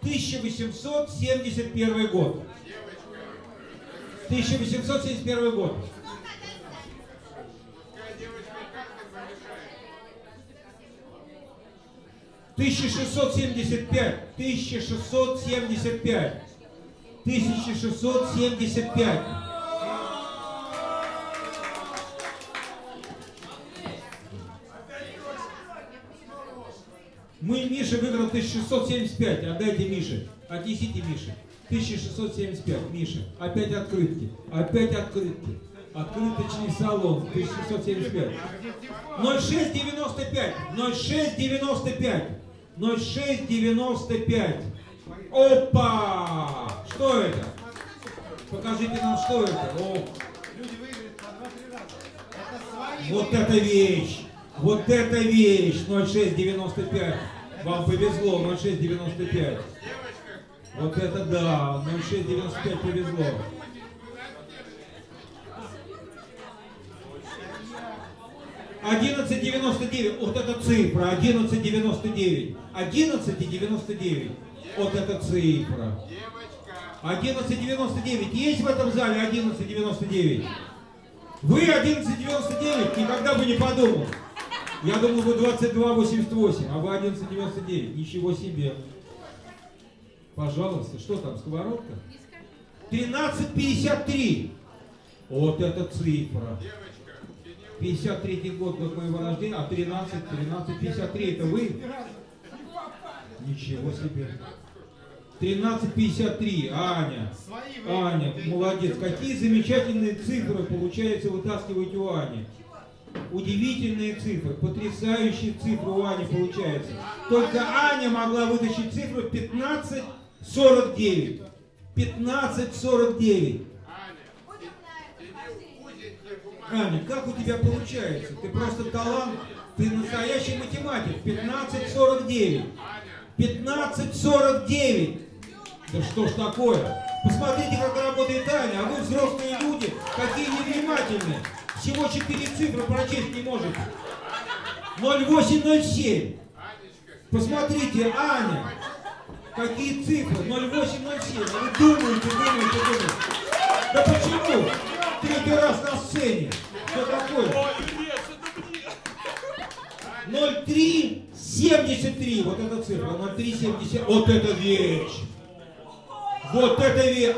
1871 год. 1871 год. Тысяча шестьсот семьдесят пять, тысяча шестьсот семьдесят пять, тысяча шестьсот семьдесят пять. Мы, Миша выиграл 1675. Отдайте Мише. Отнесите Мише. 1675. Миша. Опять открытки. Опять открытки. Открыточный салон. 1675. 0695. 0695. 0695. Опа! Что это? Покажите нам, что это. О, Люди выиграют по раза. Это вот это вещь! Вот это вещь! 0695. Вам повезло, 0695. Вот это да, 0695 повезло. Одиннадцать девяносто девять, вот эта цифра, одиннадцать девяносто девять, одиннадцать и девяносто девять, вот эта цифра. Одиннадцать девяносто девять, есть в этом зале одиннадцать девяносто девять? Вы 1199, никогда бы не подумал. Я думал, вы 2288, а вы 1199. Ничего себе. Пожалуйста, что там, сковородка? 1353. Вот эта цифра. 53 год, год моего рождения, а 13, 13, 53 это вы? Ничего себе. 13.53, Аня. Аня, молодец. Какие замечательные цифры, получается, вытаскивать у Ани. Удивительные цифры, потрясающие цифры у Ани получается. Только Аня могла вытащить цифру 1549. 1549. Аня, как у тебя получается? Ты просто талант, ты настоящий математик. 1549. 1549. Да что ж такое? Посмотрите, как работает Аня, а вы взрослые люди, какие невнимательные. Всего четыре цифры прочесть не можете. 0807. Посмотрите, Аня, какие цифры? 0807. А вы думаете, думаете, думаете. Да почему? Третий раз на сцене. Что такое? 0373. Вот эта цифра. 0370. Вот это вещь. Вот это вещь.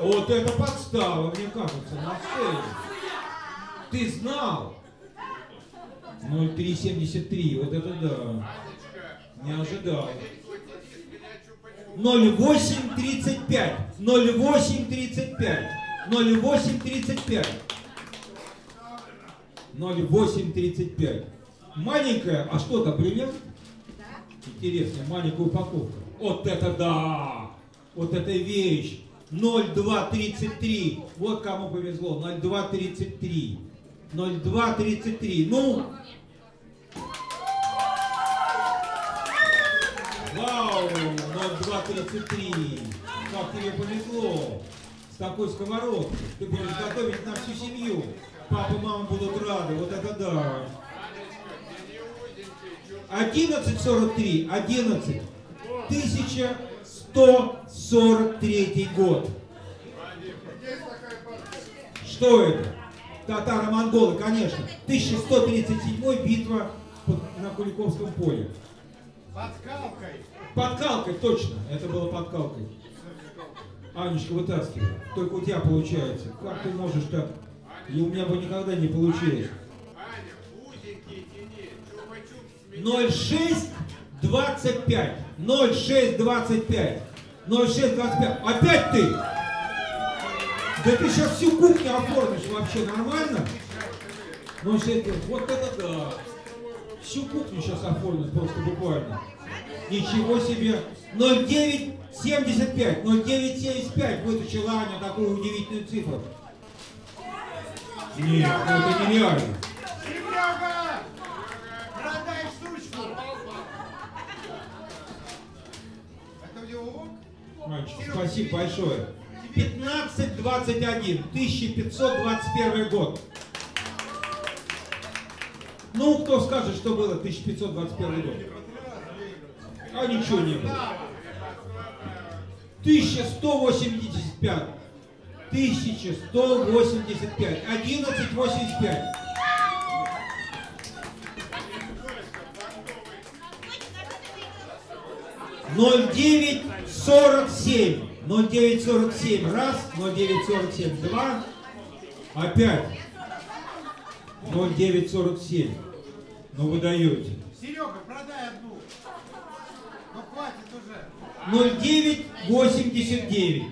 Вот это подстава, мне кажется, на сцене. Ты знал? 0373. Вот это да. Не ожидал. 0835. 0835. 0835. 0835. Маленькая, а что там, бриллиант? Интересно, маленькая упаковка. Вот это да! Вот это вещь! 0233. Вот кому повезло. 0233. 0233. Ну! Вау! 0233. Как тебе повезло. С такой сковородкой. Ты будешь готовить на всю семью. Папа, мама будут рады. Вот это да. 1143. 11. 1143 год. Что это? Татаро-монголы, конечно. 1137 битва на Куликовском поле. Подкалкой. Подкалкой, точно. Это было подкалкой. Анечка, вытаскивай. Только у тебя получается. Как ты можешь так? И у меня бы никогда не получилось. 06 25. 06 25. 06 25. Опять ты? Да ты сейчас всю кухню оформишь вообще нормально? 06 Вот это да. Всю кухню сейчас оформят просто буквально. Ничего себе. 09 75. 09 75 вытащила Аня такую удивительную цифру. Нет, ну это нереально. Мальчик, спасибо большое. 1521, 1521 год. Ну, кто скажет, что было 1521 год? А ничего не было. 1185. 1185. 1185. Ноль девять сорок семь. Ноль девять сорок семь. Раз. Ноль девять сорок семь. Два. Опять. Ноль девять сорок семь. Ну вы даете. Серега, продай одну. Ну хватит уже. 0989.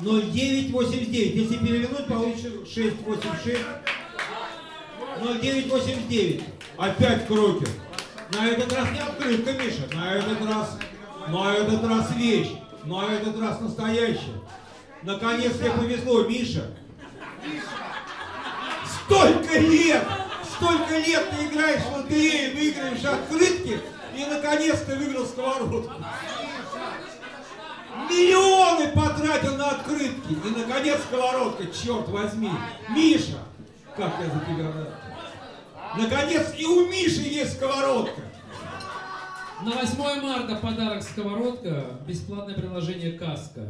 0989. Если перевернуть, получится 686. 0989. Опять крокер. На этот раз не открытка, Миша. На этот раз, на этот раз вещь. На этот раз настоящая. Наконец тебе повезло, Миша. Столько лет! Столько лет ты играешь в лотерею, выиграешь открытки, и наконец ты выиграл сковородку. Миллионы потратил на открытки, и наконец сковородка, черт возьми. Миша, как я за тебя рад. Наконец и у Миши есть сковородка. На 8 марта подарок сковородка, бесплатное приложение Каска.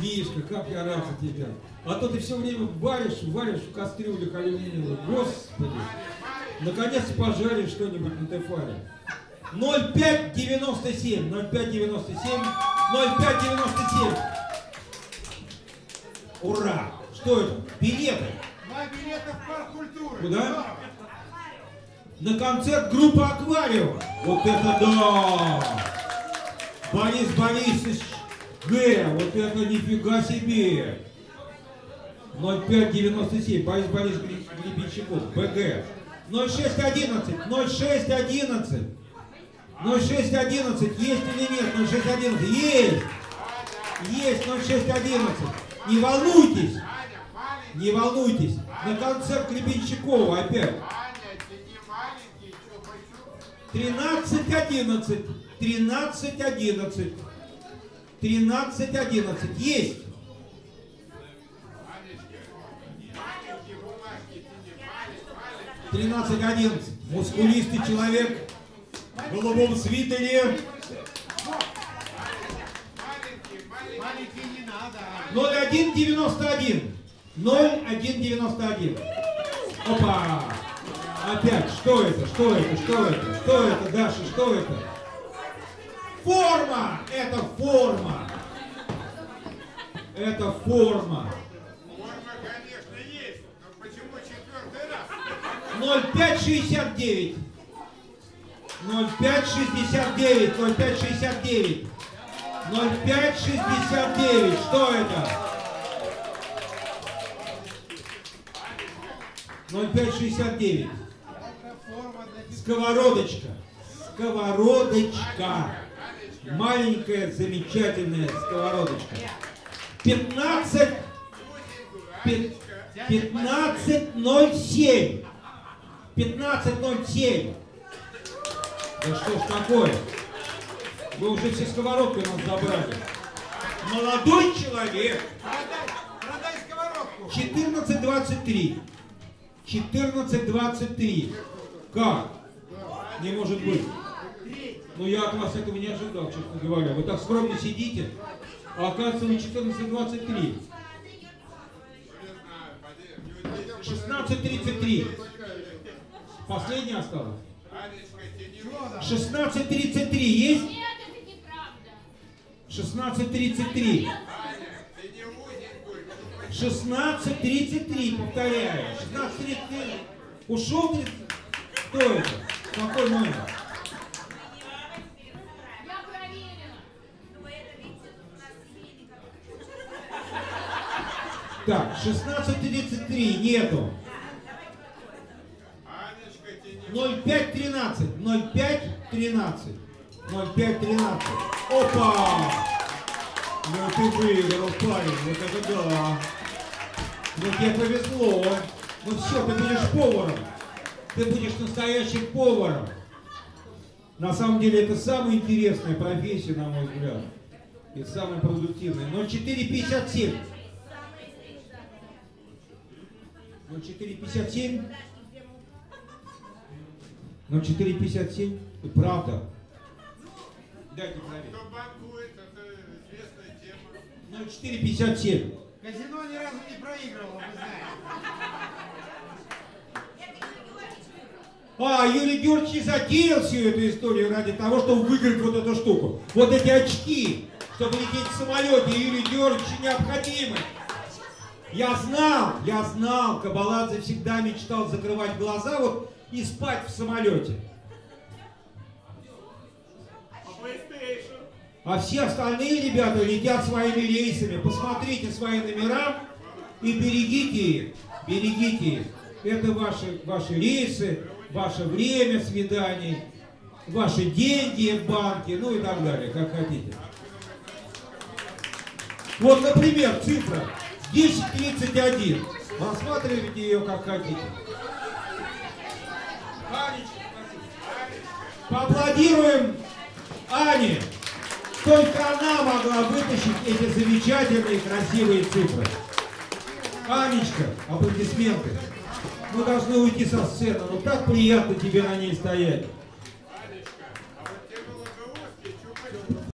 Мишка, как я рад за тебя. А то ты все время варишь, варишь в кастрюлях алюминиевых. Господи. Наконец пожаришь что-нибудь на тефаре. 0597, 0597, 0597. Ура! Что это? Билеты. Два билета в парк культуры. Куда? На концерт группы Аквариум. Вот это да! Борис Борисович Г. Вот это нифига себе! 0597. Борис Борис Глебенщиков. БГ. 0611. 0611. 0611. Есть или нет? 0611. Есть! Есть 0611. Не волнуйтесь. Не волнуйтесь. На концерт Гребенщикова опять. 13.11. 13.11. 13.11. Есть. Тринадцать одиннадцать. Мускулистый человек в голубом свитере. Маленький не надо. 0191. 0191. Опа! Опять, что это? Что это? Что это? Что это, Даша? Что это? Форма! Это форма! Это форма! Форма, конечно, есть, но почему четвертый раз? 0569. 0569. 0569. 0569. Что это? 0569. Сковородочка. Сковородочка. Маленькая, замечательная сковородочка. 15... пи- 15.07. 15.07. Да что ж такое? Вы уже все сковородки у нас забрали. Молодой человек. Продай сковородку. 14.23. 14.23. Как? Не может быть. Ну я от вас этого не ожидал, честно говоря. Вы так скромно сидите, а оказывается вы 14.23. 16.33. Последний осталось. 16.33 есть? 16.33. 16.33, повторяю. 16.33. Ушел 30. Кто это? Какой номер? Так, 16.33 нету. 0513. 0513. 0513. Опа! Ну ты выиграл, парень, вот это да. Ну тебе повезло. Ну все, ты будешь поваром. Ты будешь настоящим поваром. На самом деле это самая интересная профессия, на мой взгляд. И самая продуктивная. 0457. 0457. 0457. И правда. Дайте проверить. Кто банкует, это известная тема. Ну, 4,57. Казино ни разу не проигрывало, вы знаете. А, Юрий Георгиевич затеял всю эту историю ради того, чтобы выиграть вот эту штуку. Вот эти очки, чтобы лететь в самолете, Юрию Георгиевичу необходимы. Я знал, я знал, Кабаладзе всегда мечтал закрывать глаза вот и спать в самолете. А все остальные ребята летят своими рейсами. Посмотрите свои номера и берегите их. Берегите их. Это ваши, ваши рейсы, ваше время свиданий, ваши деньги в банке, ну и так далее, как хотите. Вот, например, цифра 1031. Рассматривайте ее как хотите. Поаплодируем Ане. Только она могла вытащить эти замечательные красивые цифры. Анечка, аплодисменты. Мы должны уйти со сцены, но так приятно тебе на ней стоять.